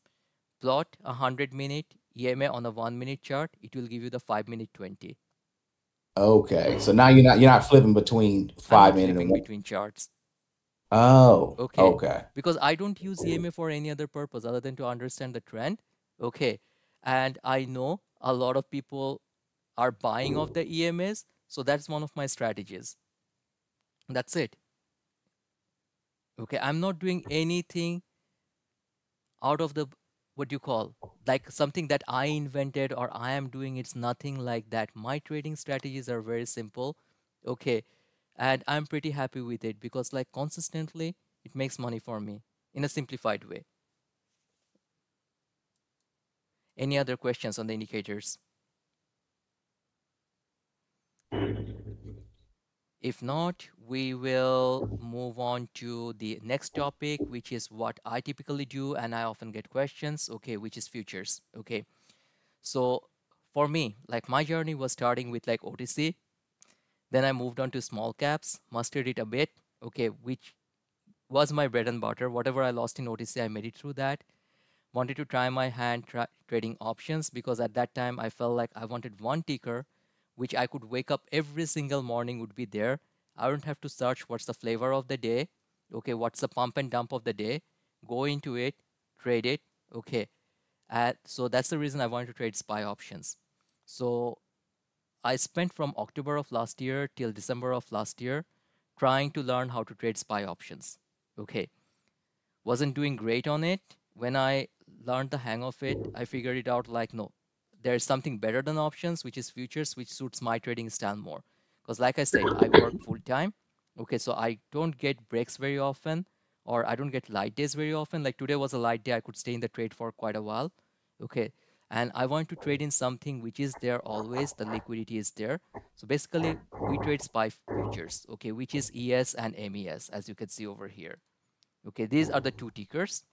Plot a 100 minute EMA on a one minute chart. It will give you the five minute 20. Okay. So now you're not you're not flipping between I'm five minute and one. between charts Oh. Okay. Okay. because I don't use EMA for any other purpose other than to understand the trend. Okay, and I know a lot of people are buying off the EMAs, so that's one of my strategies. That's it. Okay, I'm not doing anything out of the what do you call like something that I invented or I am doing. It's nothing like that. My trading strategies are very simple. Okay, and I'm pretty happy with it because like consistently it makes money for me in a simplified way. Any other questions on the indicators? If not, we will move on to the next topic, which is what I typically do, and I often get questions, okay, which is futures, okay. So for me, like my journey was starting with like OTC, then I moved on to small caps, mastered it a bit, okay, which was my bread and butter. Whatever I lost in OTC, I made it through that. Wanted to try my hand tra- trading options because at that time I felt like I wanted one ticker which I could wake up every single morning would be there. I don't have to search what's the flavor of the day, okay, what's the pump and dump of the day, go into it, trade it, okay. Uh, so that's the reason I wanted to trade SPY options. So I spent from October of last year till December of last year trying to learn how to trade SPY options. Okay. Wasn't doing great on it. When I learned the hang of it, I figured it out like, no, there's something better than options, which is futures, which suits my trading style more. Because, like I said, I work full time. Okay, so I don't get breaks very often, or I don't get light days very often. Like today was a light day, I could stay in the trade for quite a while. Okay, and I want to trade in something which is there always, the liquidity is there. So basically, we trade SPY futures, okay, which is ES and MES, as you can see over here. Okay, these are the two tickers.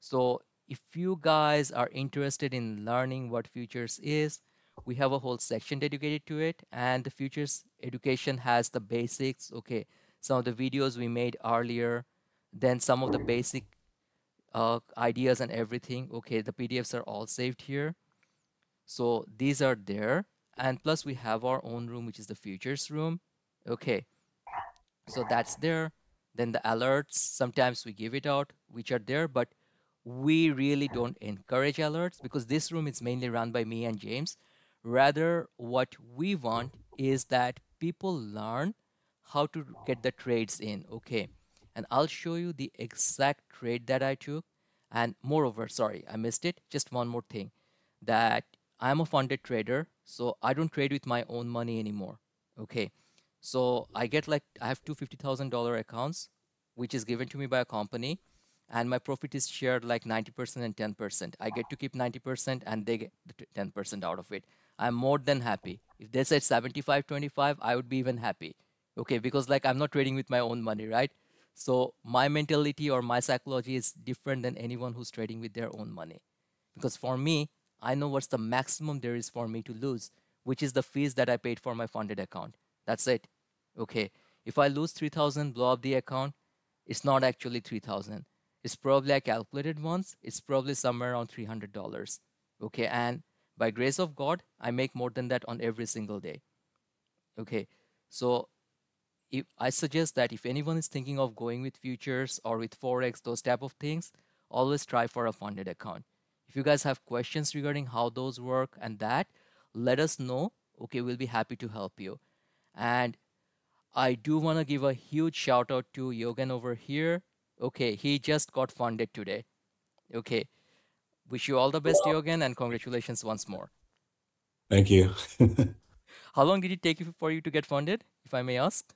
So if you guys are interested in learning what futures is, we have a whole section dedicated to it. And the futures education has the basics, okay, some of the videos we made earlier, then some of the basic uh, ideas and everything. Okay, the PDFs are all saved here. So these are there. And plus we have our own room, which is the futures room. Okay, so that's there. Then the alerts, sometimes we give it out, which are there, but we really don't encourage alerts because this room is mainly run by me and James. Rather, what we want is that people learn how to get the trades in. Okay. And I'll show you the exact trade that I took. And moreover, sorry, I missed it. Just one more thing that I'm a funded trader, so I don't trade with my own money anymore. Okay. So I get like, I have two $50,000 accounts, which is given to me by a company and my profit is shared like 90% and 10%. I get to keep 90% and they get the 10% out of it. I'm more than happy. If they said 75 25, I would be even happy. Okay, because like I'm not trading with my own money, right? So my mentality or my psychology is different than anyone who's trading with their own money. Because for me, I know what's the maximum there is for me to lose, which is the fees that I paid for my funded account. That's it. Okay. If I lose 3000, blow up the account, it's not actually 3000 it's probably I calculated once. It's probably somewhere around $300. Okay. And by grace of God, I make more than that on every single day. Okay. So if I suggest that if anyone is thinking of going with futures or with Forex, those type of things, always try for a funded account. If you guys have questions regarding how those work and that, let us know. Okay. We'll be happy to help you. And I do want to give a huge shout out to Yogan over here Okay, he just got funded today. Okay. Wish you all the best, Yogan, and congratulations once more. Thank you. How long did it take you for you to get funded, if I may ask?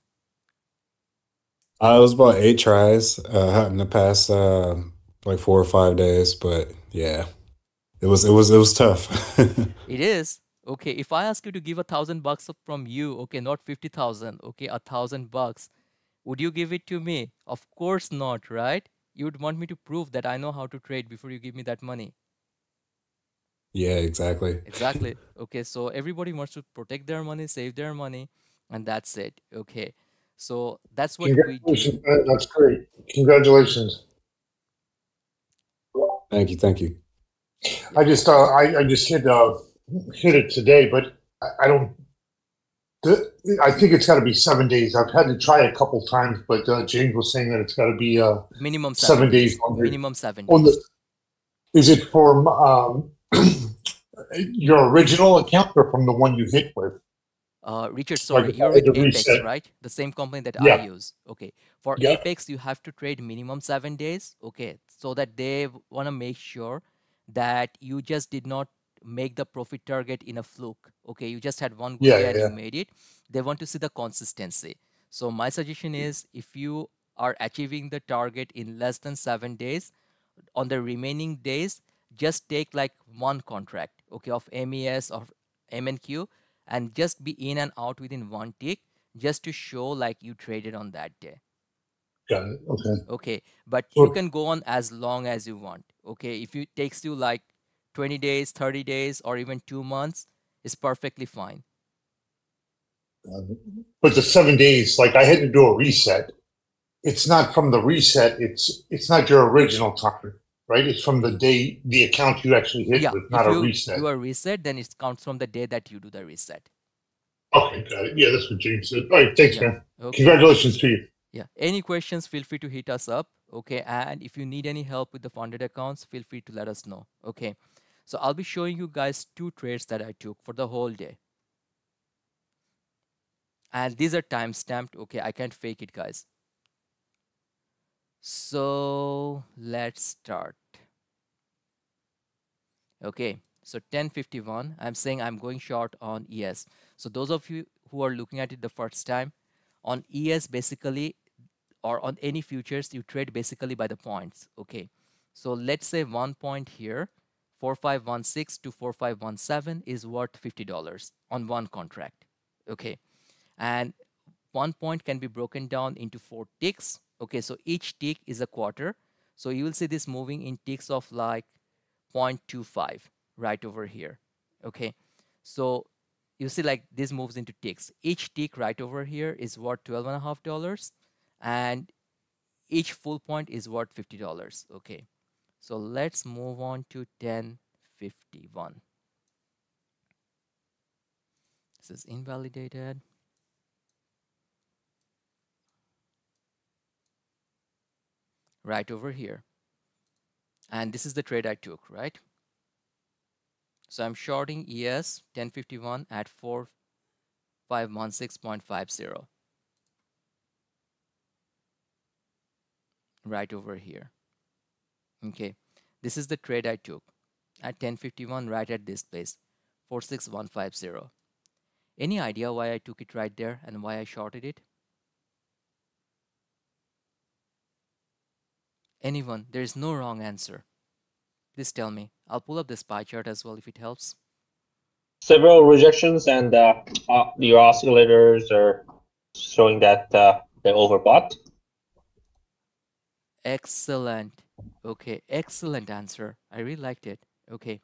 Uh, it was about eight tries uh, in the past uh, like four or five days, but yeah, it was it was it was tough. It is. Okay, if I ask you to give a thousand bucks from you, okay, not fifty thousand, okay, a thousand bucks, would you give it to me? Of course not, right? You would want me to prove that I know how to trade before you give me that money. Yeah, exactly. Exactly. Okay, so everybody wants to protect their money, save their money, and that's it. Okay, so that's what we Congratulations, do. man. That's great. Congratulations. Thank you, thank you. I just uh, I, I just hit uh, hit it today, but I, I don't. The, I think it's got to be seven days. I've had to try it a couple times, but uh, James was saying that it's got to be uh, Minimum seven, seven days. on the- Minimum seven on days. the. Is it for um, your original account or from the one you hit with? Uh, Richard, sorry, I you're with Apex, reset- right? The same company that Yeah. I use. Okay. For Yeah. Apex, you have to trade minimum seven days. Okay. So that they want to make sure that you just did not make the profit target in a fluke. Okay. You just had one good Yeah, day and you made it. They want to see the consistency. So my suggestion is if you are achieving the target in less than seven days, on the remaining days, just take like one contract, okay, of MES or MNQ and just be in and out within one tick just to show like you traded on that day. Got it. Okay. Okay. But you can go on as long as you want. Okay. If it takes you like 20 days, 30 days, or even two months, it's perfectly fine. Um, but the seven days, like I had to do a reset. It's not from the reset. It's it's not your original time, right? It's from the day the account you actually hit Yeah. with, not a you reset. do a reset, then it counts from the day that you do the reset. Okay, got it. Yeah, that's what James said. All right, thanks, Yeah. man. Okay. Congratulations to you. Yeah. Any questions, feel free to hit us up. Okay. And if you need any help with the funded accounts, feel free to let us know. Okay. So I'll be showing you guys two trades that I took for the whole day. And these are time stamped. Okay. I can't fake it, guys. So let's start. Okay. So 1051, I'm saying I'm going short on ES. So those of you who are looking at it the first time, on ES basically or on any futures you trade basically by the points okay so let's say one point here 4516 to 4517 is worth $50 on one contract okay and one point can be broken down into four ticks okay so each tick is a quarter. So you will see this moving in ticks of like 0.25 right over here. Okay so you see like this moves into ticks. Each tick right over here is worth 12 and a half dollars and each full point is worth $50 okay so let's move on to 1051 this is invalidated right over here. And this is the trade I took right? So I'm shorting ES 1051 at 4516.50 right over here. Okay. This is the trade I took at 1051 right at this place 46150 any idea why I took it right there and why I shorted it anyone there is no wrong answer please tell me I'll pull up this SPY chart as well if it helps Several rejections and uh, uh, your oscillators are showing that uh, they overbought. Excellent. Okay, excellent answer. I really liked it. Okay,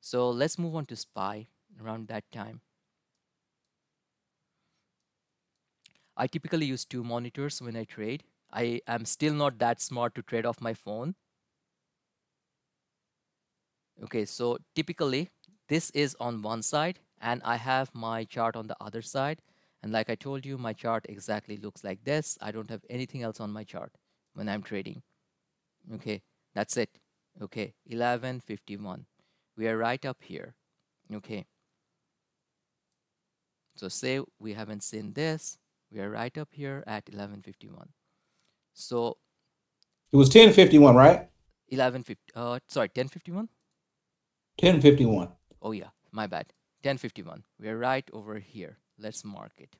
so let's move on to SPY around that time. I typically use two monitors when I trade. I am still not that smart to trade off my phone. Okay, so typically this is on one side and I have my chart on the other side. And like I told you, my chart exactly looks like this. I don't have anything else on my chart when I'm trading. Okay, that's it. Okay, 1151. We are right up here. Okay. So say we haven't seen this. We are right up here at 1151. So It was 1051, right? 1150, uh, sorry, 1051? 1051. Oh yeah, my bad. 1051. We are right over here. Let's mark it.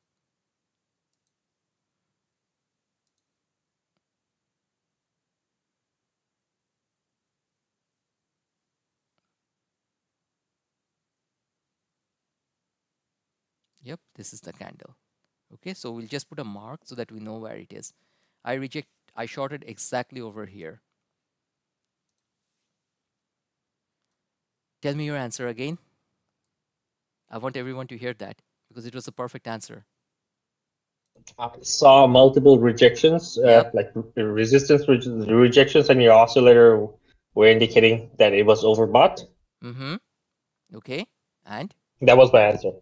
Yep, this is the candle. Okay, so we'll just put a mark so that we know where it is. I reject, I shorted exactly over here. Tell me your answer again. I want everyone to hear that because it was a perfect answer. I saw multiple rejections, uh, like resistance re- rejections, and your oscillator were indicating that it was overbought. Mm-hmm. Okay. And That was my answer.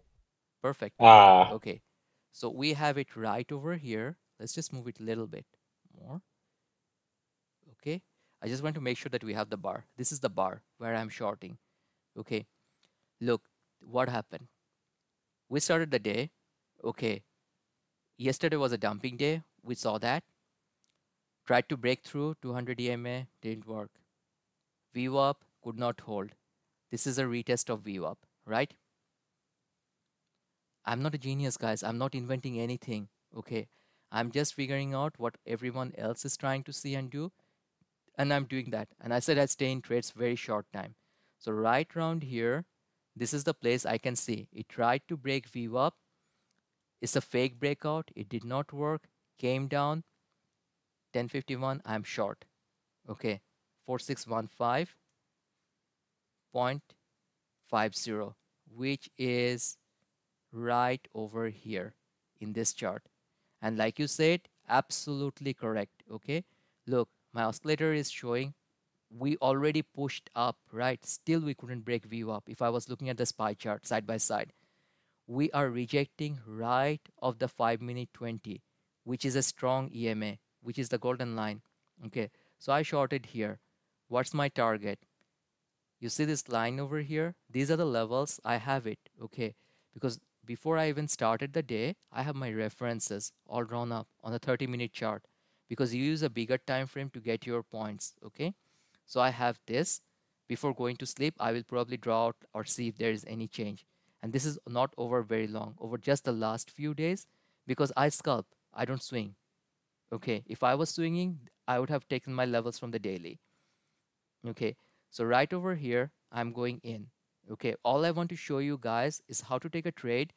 perfect. Ah, Okay. So we have it right over here. Let's just move it a little bit more. Okay. I just want to make sure that we have the bar. This is the bar where I'm shorting. Okay. Look, what happened? We started the day. Okay. Yesterday was a dumping day. We saw that. Tried to break through 200 EMA, didn't work. VWAP could not hold. This is a retest of VWAP, right? I'm not a genius, guys. I'm not inventing anything. Okay. I'm just figuring out what everyone else is trying to see and do. And I'm doing that. And I said I'd stay in trades very short time. So right around here, this is the place I can see. It tried to break VWAP. It's a fake breakout. It did not work. Came down. 1051. I'm short. Okay. 4615.50, which is right over here in this chart. And like you said, absolutely correct. Okay. Look, my oscillator is showing we already pushed up, right? Still, we couldn't break VWAP. If I was looking at the SPY chart side by side, we are rejecting right of the 5 minute 20, which is a strong EMA, which is the golden line. Okay. So I shorted here. What's my target? You see this line over here? These are the levels. I have it. Okay. Because before I even started the day, I have my references all drawn up on the 30 minute chart because you use a bigger time frame to get your points. Okay. So I have this. Before going to sleep, I will probably draw out or see if there is any change. And this is not over very long, over just the last few days because I scalp, I don't swing. Okay. If I was swinging, I would have taken my levels from the daily. Okay. So right over here, I'm going in. Okay. All I want to show you guys is how to take a trade.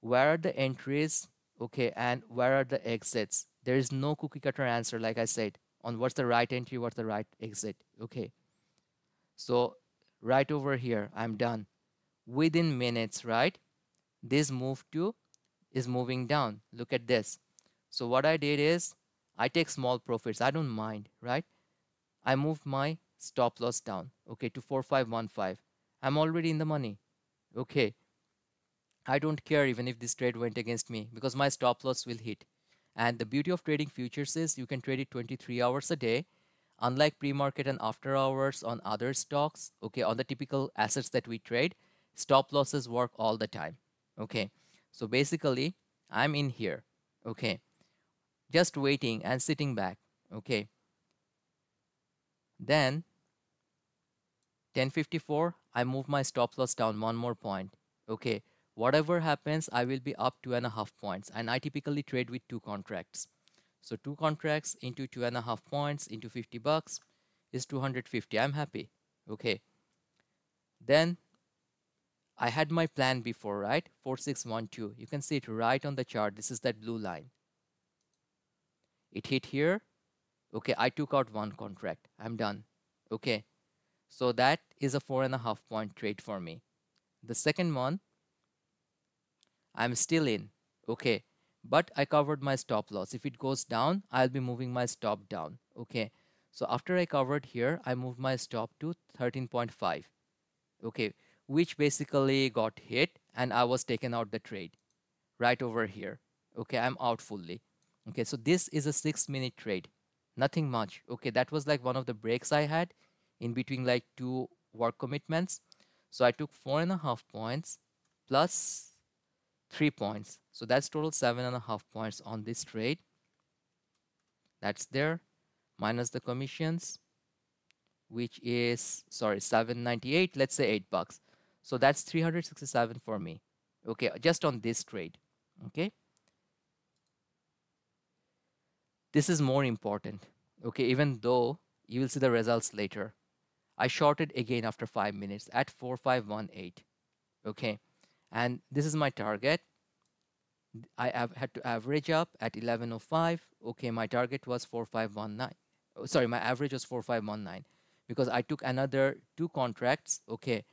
Where are the entries? Okay. And where are the exits? There is no cookie cutter answer, like I said, on what's the right entry, what's the right exit. Okay. So right over here, I'm done. Within minutes, right? This move to is moving down. Look at this. So what I did is I take small profits. I don't mind, right? I moved my stop loss down, okay, to 4515. I'm already in the money. Okay. I don't care even if this trade went against me because my stop loss will hit. And the beauty of trading futures is you can trade it 23 hours a day. Unlike pre-market and after hours on other stocks, okay, on the typical assets that we trade, stop losses work all the time. Okay. So basically, I'm in here. Okay. Just waiting and sitting back. Okay. Then 1054, I move my stop loss down one more point. Okay. Whatever happens, I will be up two and a half points. And I typically trade with two contracts. So two contracts into two and a half points into 50 bucks is 250. I'm happy. Okay. Then I had my plan before, right? 4612. You can see it right on the chart. This is that blue line. It hit here. Okay, I took out one contract. I'm done. Okay. So that is a four and a half point trade for me. The second one, I'm still in. Okay. But I covered my stop loss. If it goes down, I'll be moving my stop down. Okay. So after I covered here, I moved my stop to 13.5. Okay. Which basically got hit and I was taken out the trade right over here. Okay. I'm out fully. Okay. So this is a six minute trade. Nothing much. Okay. That was like one of the breaks I had in between like two work commitments. So I took four and a half points plus three points. So that's total seven and a half points on this trade. That's there minus the commissions, which is sorry, 798, let's say eight bucks. So that's 367 for me. Okay, just on this trade. Okay. This is more important. Okay, even though you will see the results later. I shorted again after five minutes at 4518. Okay, and this is my target. I have had to average up at 1105. Okay, my target was 4519. Oh, sorry, my average was 4519 because I took another two contracts. Okay,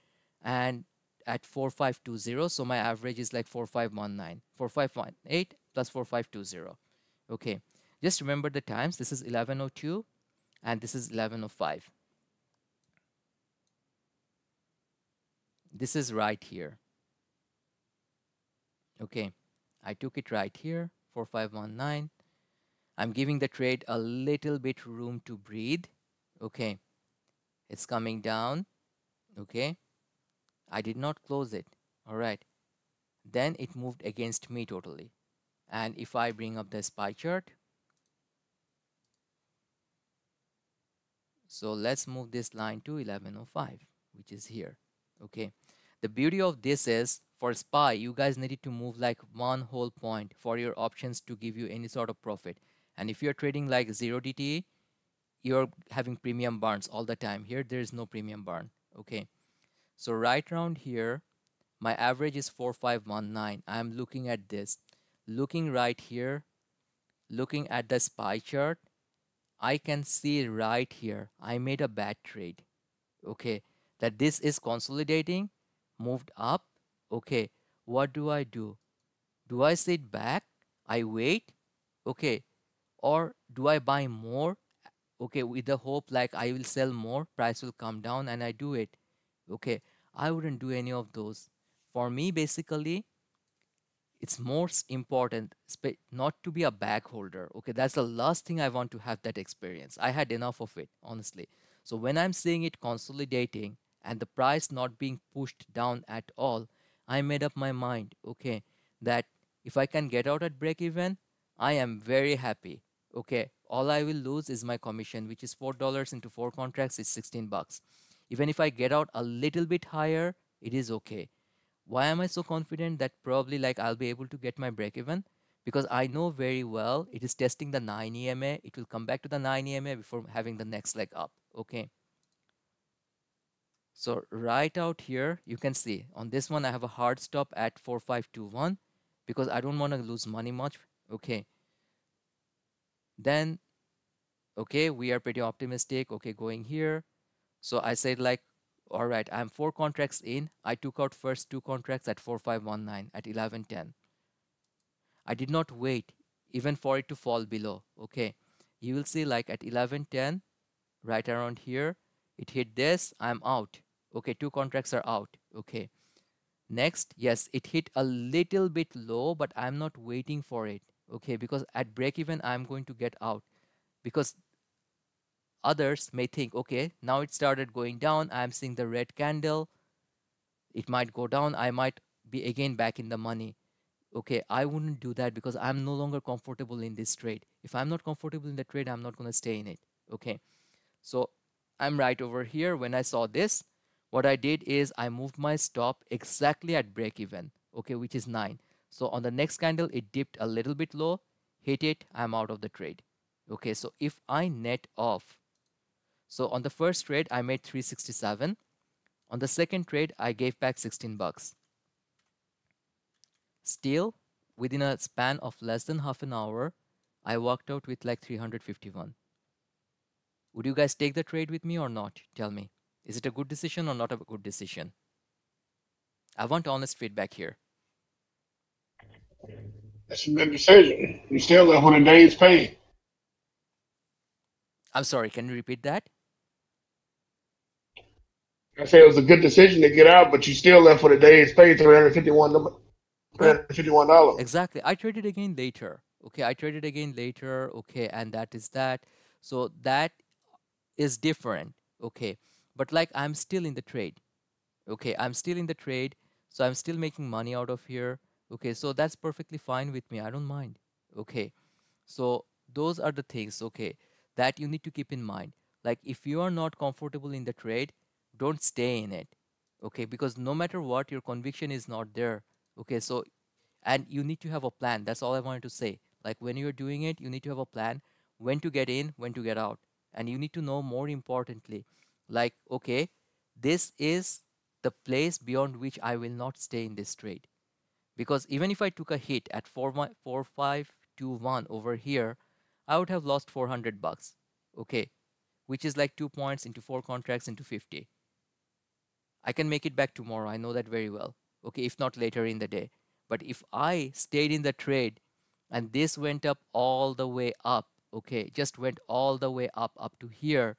and at 4520 so my average is like 4519 4518 plus 4520 okay just remember the times this is 1102 and this is 1105 this is right here. Okay I took it right here 4519 I'm giving the trade a little bit room to breathe. Okay it's coming down. Okay I did not close it. All right then it moved against me totally. And if I bring up the SPY chart so let's move this line to 1105 which is here. Okay the beauty of this is for SPY you guys needed to move like one whole point for your options to give you any sort of profit. And if you're trading like 0 DTE you're having premium burns all the time. Here there is no premium burn okay? So right around here my average is 4519 i'm looking at this. Looking right here looking at the SPY chart i can see right here i made a bad trade okay? That this is consolidating moved up okay what do i do? Do i sit back? I wait? Okay. Or do i buy more? Okay with the hope like i will sell more price will come down and i do it. Okay i wouldn't do any of those. For me basically it's most important not to be a bag holder okay? That's the last thing i want to have that experience. I had enough of it honestly. So when i'm seeing it consolidating and the price not being pushed down at all i made up my mind okay that if i can get out at break even i am very happy okay all I will lose is my commission, which is $4 into four contracts is 16 bucks. Even if I get out a little bit higher, it is okay. Why am I so confident that probably like I'll be able to get my break even? Because I know very well it is testing the 9 EMA. It will come back to the 9 EMA before having the next leg up. Okay. So right out here, you can see on this one, I have a hard stop at 4521 because I don't want to lose money much. Okay? Then okay we are pretty optimistic okay going here. So i said like all right i'm four contracts in. I took out first two contracts at 4519 at 1110 i did not wait even for it to fall below okay? You will see like at 1110 right around here it hit this i'm out okay two contracts are out. Okay. Next yes it hit a little bit low but i'm not waiting for it. Okay because at break even i'm going to get out. Because others may think okay now it started going down. I'm seeing the red candle. It might go down. I might be again back in the money. Okay i wouldn't do that because i'm no longer comfortable in this trade. If i'm not comfortable in the trade i'm not going to stay in it. Okay. So i'm right over here. When i saw this what i did is i moved my stop exactly at break even okay which is 9 so on the next candle, it dipped a little bit low, hit it, I'm out of the trade. Okay, so if I net off, so on the first trade, I made 367. On the second trade, I gave back 16 bucks. Still, within a span of less than half an hour, I walked out with like 351. Would you guys take the trade with me or not? Tell me. Is it a good decision or not a good decision? I want honest feedback here. That's a good decision. You still left with a day's pay. I'm sorry, can you repeat that? I say it was a good decision to get out, but you still left with a day's pay, three hundred fifty-one, three hundred fifty-one dollars. Exactly. I traded again later. Okay, I traded again later. Okay, and that is that. So that is different. Okay, but like I'm still in the trade. Okay, I'm still in the trade, so I'm still making money out of here. Okay so that's perfectly fine with me. I don't mind. Okay so those are the things okay that you need to keep in mind. Like if you are not comfortable in the trade don't stay in it. Okay because no matter what your conviction is not there. Okay so and you need to have a plan. That's all i wanted to say. Like when you're doing it you need to have a plan. When to get in when to get out. And you need to know more importantly like okay this is the place beyond which i will not stay in this trade because even if I took a hit at 4521 over here, I would have lost 400 bucks. Okay, which is like two points into four contracts into 50. I can make it back tomorrow. I know that very well. Okay, if not later in the day. But if I stayed in the trade and this went up all the way up, okay, just went all the way up up to here,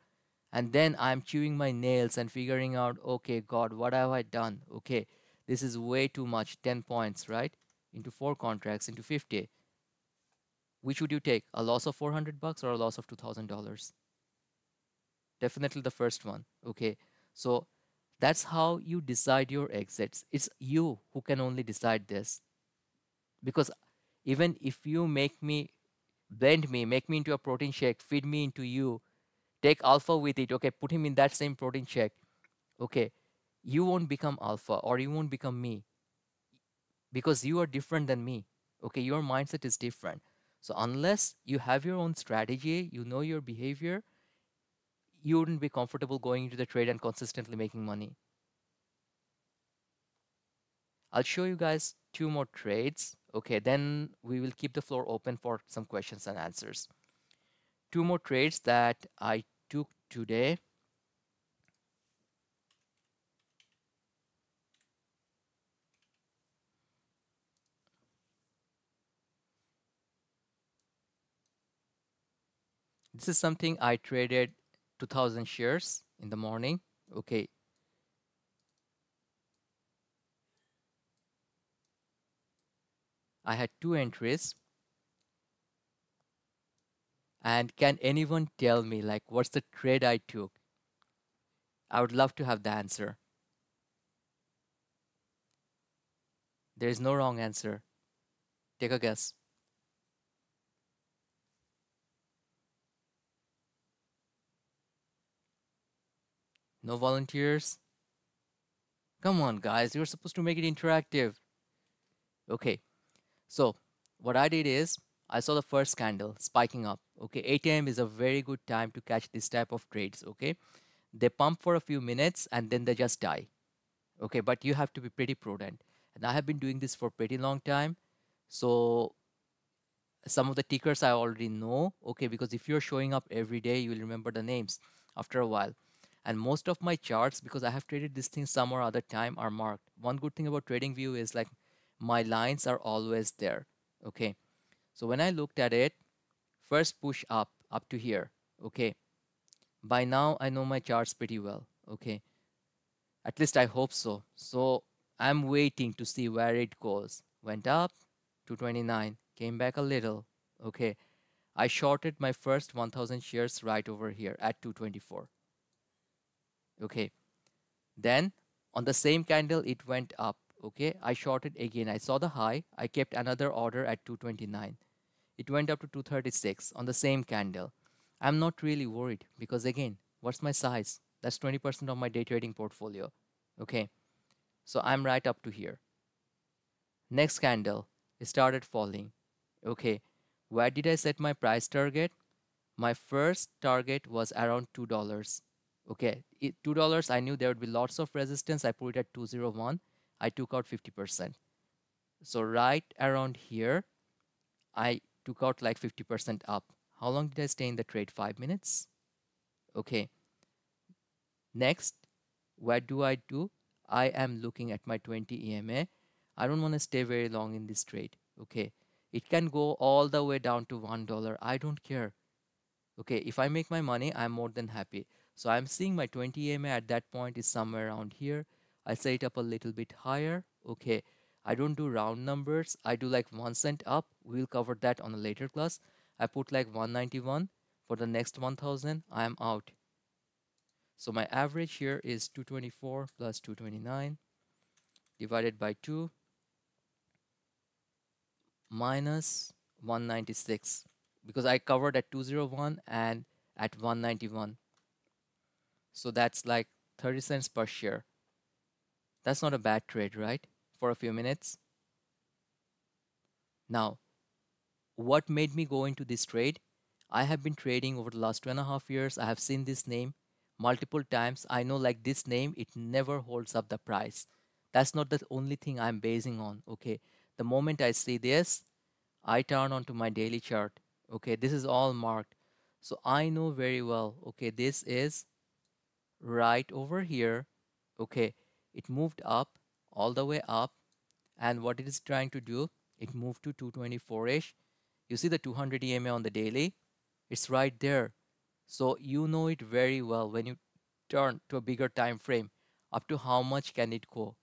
and then I'm chewing my nails and figuring out, okay, God, what have I done? Okay, this is way too much, 10 points, right? Into four contracts, into 50. Which would you take? A loss of 400 bucks or a loss of $2,000? Definitely the first one. Okay, so that's how you decide your exits. It's you who can only decide this. Because even if you make me, blend me, make me into a protein shake, feed me into you, take alpha with it, okay, put him in that same protein check okay, you won't become alpha or you won't become me because you are different than me. Okay, your mindset is different. So unless you have your own strategy, you know your behavior, you wouldn't be comfortable going into the trade and consistently making money. I'll show you guys two more trades. Okay, then we will keep the floor open for some questions and answers. Two more trades that I took today. This is something I traded 2000 shares in the morning. Okay. I had two entries. And can anyone tell me like what's the trade I took? I would love to have the answer. There is no wrong answer. Take a guess. No volunteers? Come on, guys. You're supposed to make it interactive. Okay. So, what I did is, I saw the first candle spiking up. Okay. 8 a.m. is a very good time to catch this type of trades. Okay. They pump for a few minutes and then they just die. Okay. But you have to be pretty prudent. And I have been doing this for pretty long time. So, some of the tickers I already know. Okay. Because if you're showing up every day, you will remember the names after a while and most of my charts because i have traded this thing some or other time are marked one good thing about TradingView is like my lines are always there okay so when i looked at it first push up up to here okay? By now i know my charts pretty well okay? At least i hope so. So i'm waiting to see where it goes. Went up to 29 came back a little okay? I shorted my first 1000 shares right over here at 224 okay? Then on the same candle it went up okay? I shorted again. I saw the high. I kept another order at 229 it went up to 236 on the same candle. I'm not really worried because again what's my size? That's 20% of my day trading portfolio okay? So i'm right up to here. Next candle. It started falling okay? Where did i set my price target? My first target was around two dollars okay? Two dollars i knew there would be lots of resistance. I put it at 201 i took out 50 percent. So right around here i took out like 50 percent up. How long did i stay in the trade? Five minutes? Okay. Next what do i do? I am looking at my 20 ema i don't want to stay very long in this trade okay? It can go all the way down to one dollar. I don't care. Okay if i make my money i'm more than happy. So I'm seeing my 20 EMA at that point is somewhere around here. I set it up a little bit higher. Okay, I don't do round numbers. I do like one cent up. We'll cover that on a later class. I put like 191 for the next 1000. I am out. So my average here is 224 plus 229 divided by 2 minus 196 because I covered at 201 and at 191 so that's like 30 cents per share. That's not a bad trade, right? For a few minutes. Now, what made me go into this trade? I have been trading over the last two and a half years. I have seen this name multiple times. I know like this name, it never holds up the price. That's not the only thing I'm basing on. Okay. The moment I see this, I turn onto my daily chart. Okay. This is all marked. So I know very well, okay, this is right over here okay it moved up all the way up and what it is trying to do it moved to 224ish you see the 200 EMA on the daily? It's right there. So you know it very well when you turn to a bigger time frame. Up to how much can it go?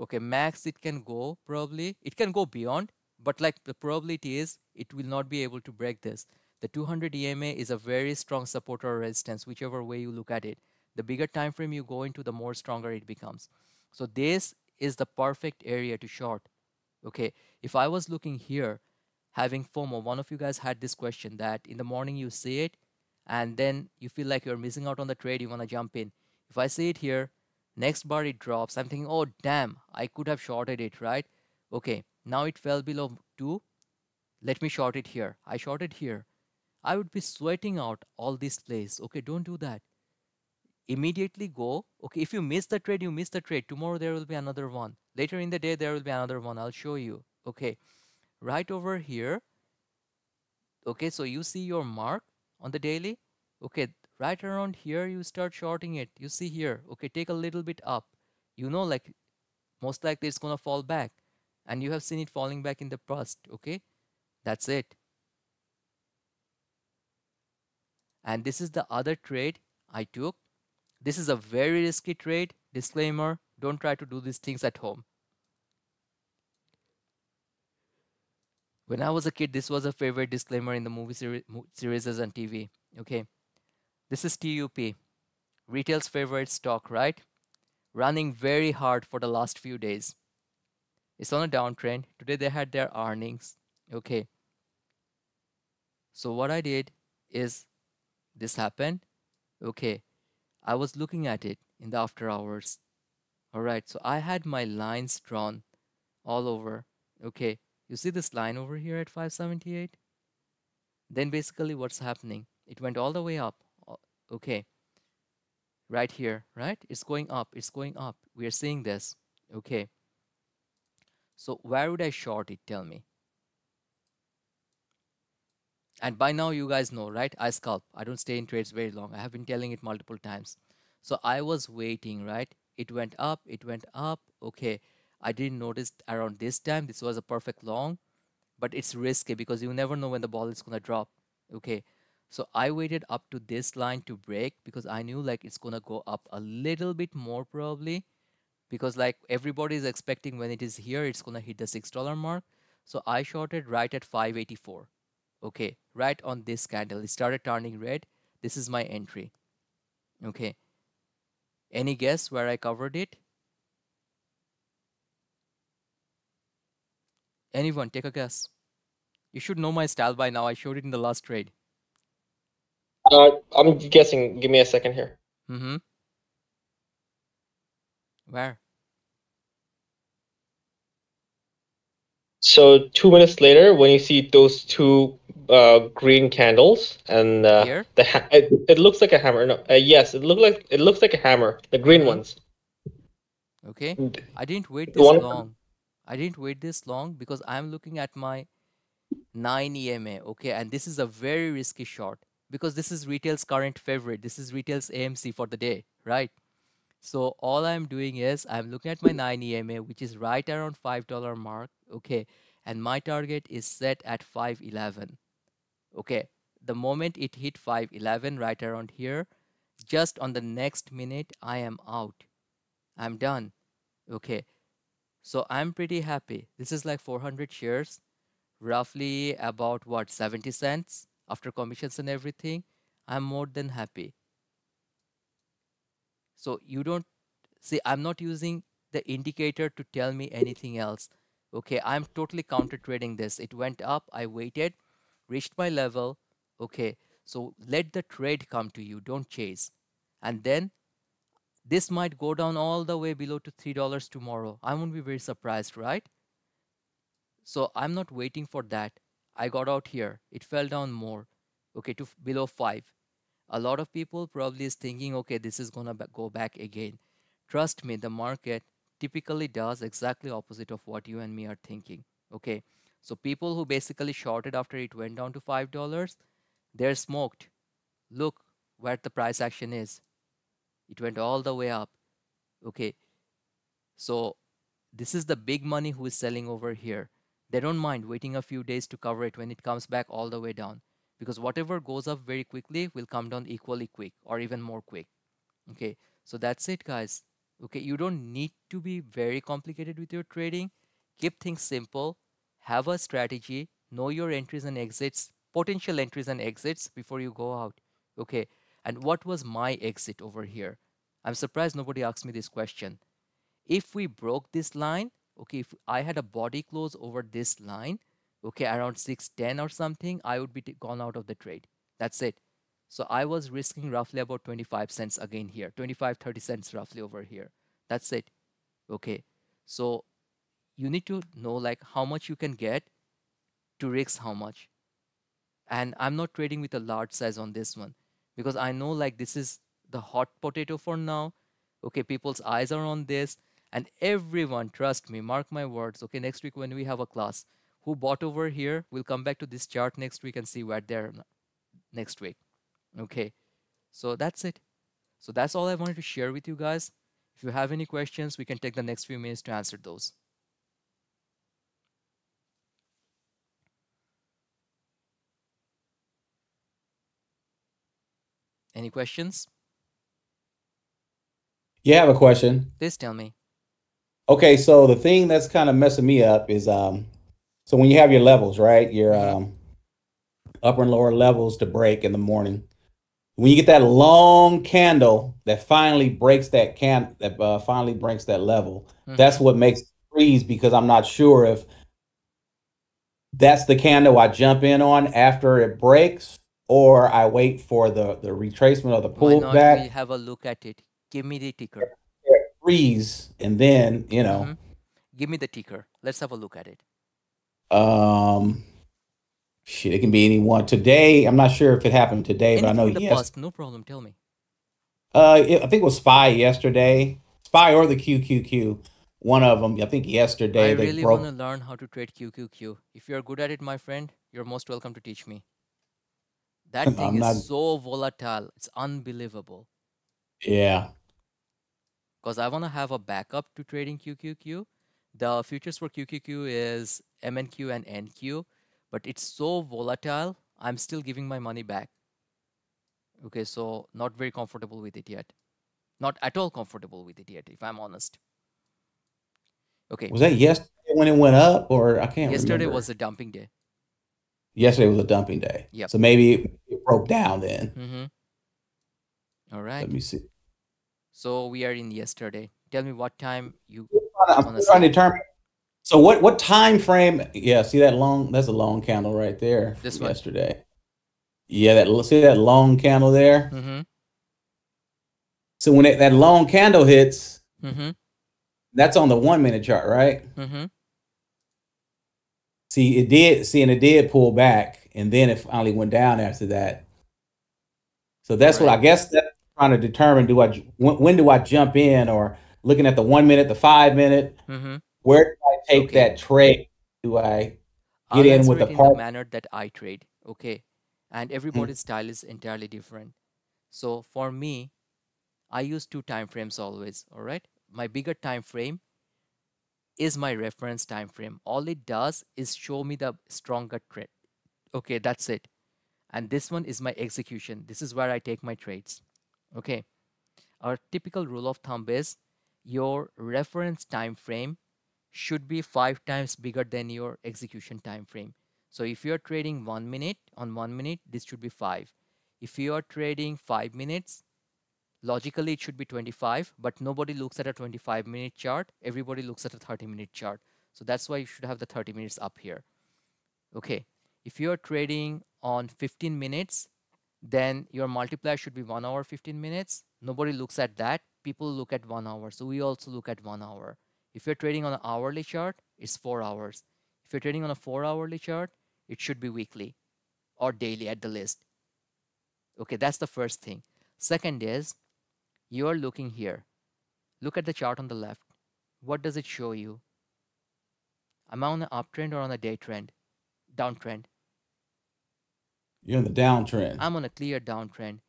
Okay max it can go probably. It can go beyond but like the probability is it will not be able to break this. The 200 EMA is a very strong support or resistance whichever way you look at it. The bigger time frame you go into the more stronger it becomes so this is the perfect area to short okay? If i was looking here having fomo one of you guys had this question that in the morning you see it and then you feel like you're missing out on the trade you want to jump in. If i see it here next bar it drops i'm thinking oh damn i could have shorted it right? Okay now it fell below 2 let me short it here. I shorted here. I would be sweating out all these plays okay? Don't do that immediately go okay if you miss the trade you miss the trade. Tomorrow there will be another one. Later in the day there will be another one. I'll show you. Okay. Right over here okay so you see your mark on the daily. Okay right around here you start shorting it. You see here okay take a little bit up. You know like most likely it's gonna fall back. And you have seen it falling back in the past okay? That's it. And this is the other trade i took this is a very risky trade. Disclaimer, don't try to do these things at home. When I was a kid, this was a favorite disclaimer in the movie seri series and TV. Okay. This is TUP, retail's favorite stock, right? Running very hard for the last few days. It's on a downtrend. Today they had their earnings. Okay. So what I did is this happened. Okay. I was looking at it in the after hours. All right, so I had my lines drawn all over. Okay, you see this line over here at 578? Then basically what's happening? It went all the way up. Okay, right here, right? It's going up, it's going up. We are seeing this. Okay, so where would I short it? Tell me. And by now you guys know, right? I scalp. I don't stay in trades very long. I have been telling it multiple times. So I was waiting, right? It went up, it went up. Okay. I didn't notice around this time. This was a perfect long, but it's risky because you never know when the ball is going to drop. Okay. So I waited up to this line to break because I knew like it's going to go up a little bit more probably because like everybody is expecting when it is here, it's going to hit the $6 mark. So I shorted right at 584 okay right on this candle. It started turning red. This is my entry. Okay. Any guess where i covered it? Anyone take a guess. You should know my style by now. I showed it in the last trade. Uh i'm guessing. Give me a second here. Mm-hmm. Where? So two minutes later, when you see those two uh, green candles and uh, the ha- it, it looks like a hammer. No, uh, yes, it look like it looks like a hammer. The green ones. okay. I didn't wait this one long. I didn't wait this long because i'm looking at my 9 ema okay? And this is a very risky short because this is retail's current favorite. This is retail's amc for the day right? So all i'm doing is i'm looking at my 9 ema which is right around five dollar mark okay? And my target is set at 511 okay the moment it hit 511 right around here just on the next minute i am out. I'm done. Okay so i'm pretty happy. This is like 400 shares roughly about what 70 cents after commissions and everything. I'm more than happy. So you don't see i'm not using the indicator to tell me anything else. Okay i'm totally counter trading this. It went up i waited reached my level okay so let the trade come to you don't chase. And then this might go down all the way below to three dollars tomorrow. I won't be very surprised right? So i'm not waiting for that. I got out here. It fell down more okay to below five. A lot of people probably is thinking okay this is gonna go back again. Trust me the market typically does exactly opposite of what you and me are thinking okay so people who basically shorted after it went down to five dollars they're smoked look where the price action is it went all the way up okay So this is the big money who is selling over here. They don't mind waiting a few days to cover it when it comes back all the way down because whatever goes up very quickly will come down equally quick or even more quick. Okay, so that's it, guys. Okay, you don't need to be very complicated with your trading. Keep things simple, have a strategy, know your entries and exits, potential entries and exits before you go out. Okay, and what was my exit over here? I'm surprised nobody asked me this question. If we broke this line, okay, if I had a body close over this line, okay, around 610 or something, I would be gone out of the trade. That's it. So I was risking roughly about 25 cents again here, 25, 30 cents roughly over here. That's it. Okay. So you need to know like how much you can get to risk how much. And I'm not trading with a large size on this one because I know like this is the hot potato for now. Okay, people's eyes are on this and everyone, trust me, mark my words. Okay, next week when we have a class, who bought over here, we'll come back to this chart next week and see where they're next week. Okay, so that's it. So that's all I wanted to share with you guys. If you have any questions, we can take the next few minutes to answer those. Any questions? Yeah, I have a question. Please tell me. Okay, so the thing that's kind of messing me up is um so when you have your levels, right? Your Mhm. um upper and lower levels to break in the morning. When you get that long candle that finally breaks that can that uh, finally breaks that level, that's Mhm. what makes it freeze because I'm not sure if that's the candle I jump in on after it breaks or I wait for the the retracement of the pullback, we have a look at it? Give me the ticker. freeze, and then, you know, Mhm. Give me the ticker. Let's have a look at it. Um, shit, it can be anyone. Today, I'm not sure if it happened today, but I know the yes. past, no problem. Tell me. Uh, it- I think it was Spy yesterday, Spy or the QQQ. One of them. I think I yesterday they really want to learn how to trade QQQ. If you're good at it, my friend, you're most welcome to teach me. That thing is not. so volatile. It's unbelievable. Yeah, Because I want to have a backup to trading QQQ. The futures for QQQ is MNQ and NQ, but it's so volatile. I'm still giving my money back. Okay, so not very comfortable with it yet. Not at all comfortable with it yet, if I'm honest. Okay, was that yesterday when it went up, or I can't yesterday remember. was a dumping day. Yesterday was a dumping day, Yep. so maybe it, broke down then. Mm-hmm. All Let me see. So we are in yesterday. Tell me what time you I'm trying to determine. So what what time frame? Yeah, see that long? That's a long candle right there This one. yesterday. Yeah, that see that long candle there. Mm-hmm. So when it, that long candle hits, Mm-hmm. that's on the one minute chart, right? Mm-hmm. See, it did. See, and it did pull back, and then it finally went down after that. So that's what I guess that's trying to determine. Do I when, when do I jump in, or looking at the one minute, the five minute? Mm-hmm. Where do I take Okay. that trade? Do I get in with it the in part? the manner that I trade. Okay. And Mm. everybody's style is entirely different. So for me, I use two time frames always. All right. My bigger time frame is my reference time frame. All it does is show me the stronger trend. Okay, that's it. And this one is my execution. This is where I take my trades. Okay. Our typical rule of thumb is your reference time frame should be five times bigger than your execution time frame. So if you're trading one minute on one minute, this should be five. If you are trading five minutes, logically it should be 25, but nobody looks at a 25 minute chart. Everybody looks at a 30 minute chart. So that's why you should have the 30 minutes up here. Okay. If you're trading on 15 minutes, then your multiplier should be 1 hour 15 minutes. Nobody looks at that. People look at 1 hour. So we also look at 1 hour. If you're trading on an hourly chart, it's 4 hours. If you're trading on a 4 hourly chart, it should be weekly or daily at the least. Okay, that's the first thing. Second is you are looking here. Look at the chart on the left. What does it show you? Am I on an uptrend or on a day trend? Downtrend. You're in the downtrend. I'm on a clear downtrend.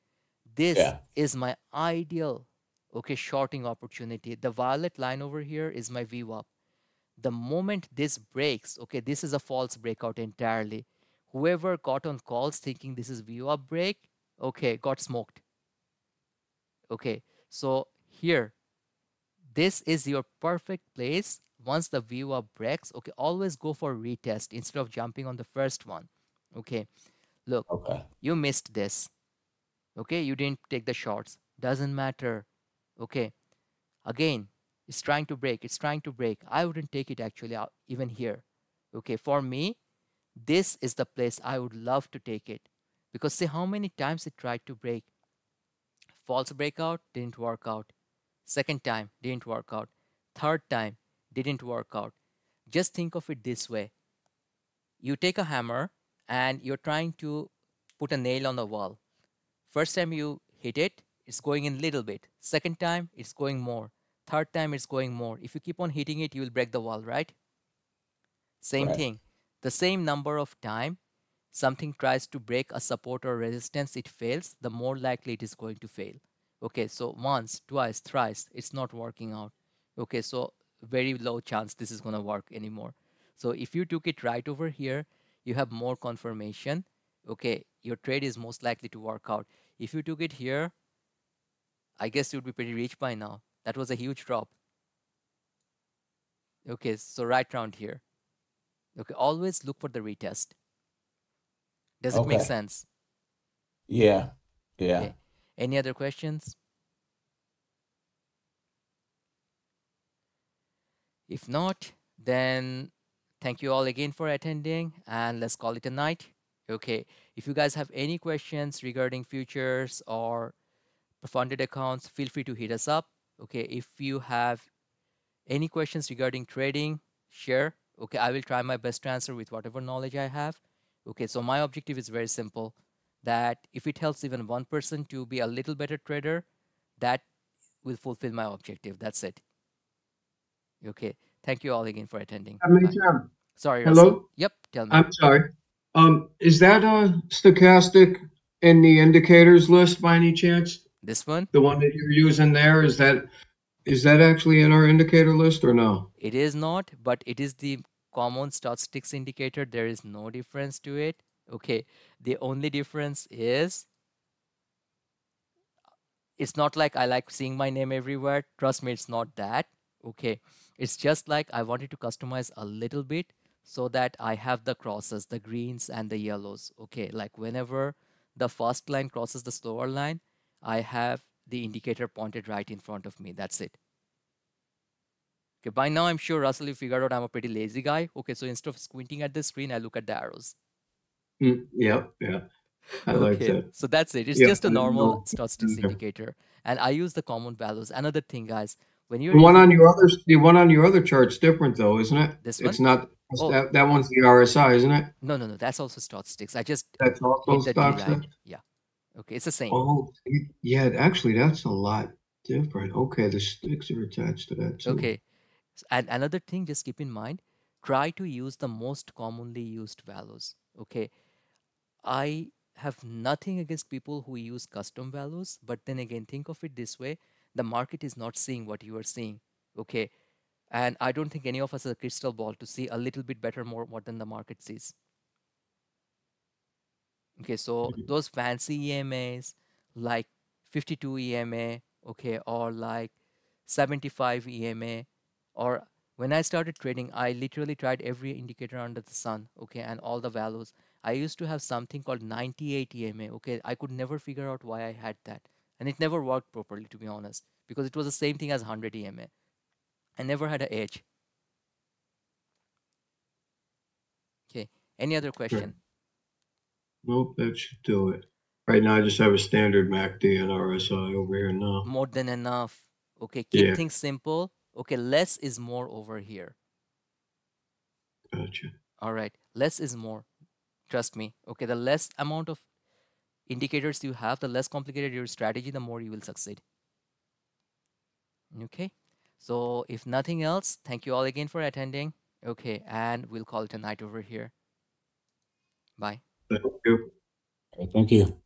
This Yeah. is my ideal okay, shorting opportunity. The violet line over here is my VWAP. The moment this breaks, okay, this is a false breakout entirely. Whoever got on calls thinking this is VWAP break, okay, got smoked. Okay, so here, this is your perfect place. Once the VWAP breaks, okay, always go for retest instead of jumping on the first one. Okay, look, Okay. you missed this. Okay, you didn't take the shots. Doesn't matter. Okay, again, it's trying to break. It's trying to break. I wouldn't take it actually out even here. Okay, for me, this is the place I would love to take it because see how many times it tried to break. False breakout didn't work out. Second time didn't work out. Third time didn't work out. Just think of it this way. You take a hammer and you're trying to put a nail on the wall. First time you hit it, it's going in little bit. Second time, it's going more. Third time, it's going more. If you keep on hitting it, you will break the wall, right? Same Right. thing. The same number of time something tries to break a support or resistance, it fails, the more likely it is going to fail. Okay, so once, twice, thrice, it's not working out. Okay, so very low chance this is going to work anymore. So if you took it right over here, you have more confirmation. Okay, your trade is most likely to work out. If you took it here, I guess you'd be pretty rich by now. That was a huge drop. Okay, so right around here. Okay, always look for the retest. Does it make sense? Yeah. Yeah. Okay. Any other questions? If not, then thank you all again for attending and let's call it a night. Okay. If you guys have any questions regarding futures or funded accounts, feel free to hit us up. Okay. If you have any questions regarding trading, share. Okay. I will try my best to answer with whatever knowledge I have. Okay. So my objective is very simple that if it helps even one person to be a little better trader, that will fulfill my objective. That's it. Okay. Thank you all again for attending. How many Bye. times? Sorry, Russell. Hello? Yep. Tell me. I'm sorry. Um, is that uh stochastic in the indicators list by any chance? This one, The one that you're using there, is that, is that actually in our indicator list or no? it is not, but it is the common stochastics indicator. There is no difference to it. Okay. The only difference is it's not like I like seeing my name everywhere. Trust me, it's not that. Okay. It's just like I wanted to customize a little bit so that I have the crosses, the greens and the yellows. Okay. Like whenever the first line crosses the slower line, I have the indicator pointed right in front of me. That's it. Okay, by now I'm sure Russell, you figured out I'm a pretty lazy guy. Okay, so instead of squinting at the screen, I look at the arrows. Mm, yep, yeah. I like Okay, that. so that's it. It's Yeah, just a normal stochastics Okay. indicator. And I use the common values. Another thing, guys, when you're The one on your other, the one on your other chart's different though, isn't it? This It's one? not, Oh. that, that one's the RSI, isn't it? no, no, no, that's also stochastics. I just That's also hit the D stock line. stuff? Yeah. Okay, it's the same. Oh, yeah, actually, that's a lot different. Okay, the sticks are attached to that too. Okay. And another thing, just keep in mind, try to use the most commonly used values. Okay. I have nothing against people who use custom values, but then again, think of it this way the market is not seeing what you are seeing. Okay. And I don't think any of us has a crystal ball to see a little bit better more, more than the market sees. Okay, so mm-hmm. those fancy EMAs like 52 EMA, okay, or like 75 EMA, or when I started trading, I literally tried every indicator under the sun, okay, and all the values. I used to have something called 98 EMA, okay. I could never figure out why I had that, and it never worked properly, to be honest, because it was the same thing as 100 EMA. I never had an edge. Okay, any other question? Nope, that should do it. Right now, I just have a standard MACD and RSI over here now. More than enough. Okay, keep Yeah. things simple. Okay, less is more over here. Gotcha. All right, less is more. Trust me. Okay, the less amount of indicators you have, the less complicated your strategy, the more you will succeed. Okay, so if nothing else, thank you all again for attending. Okay, and we'll call it a night over here. Bye. Thank you. Thank you.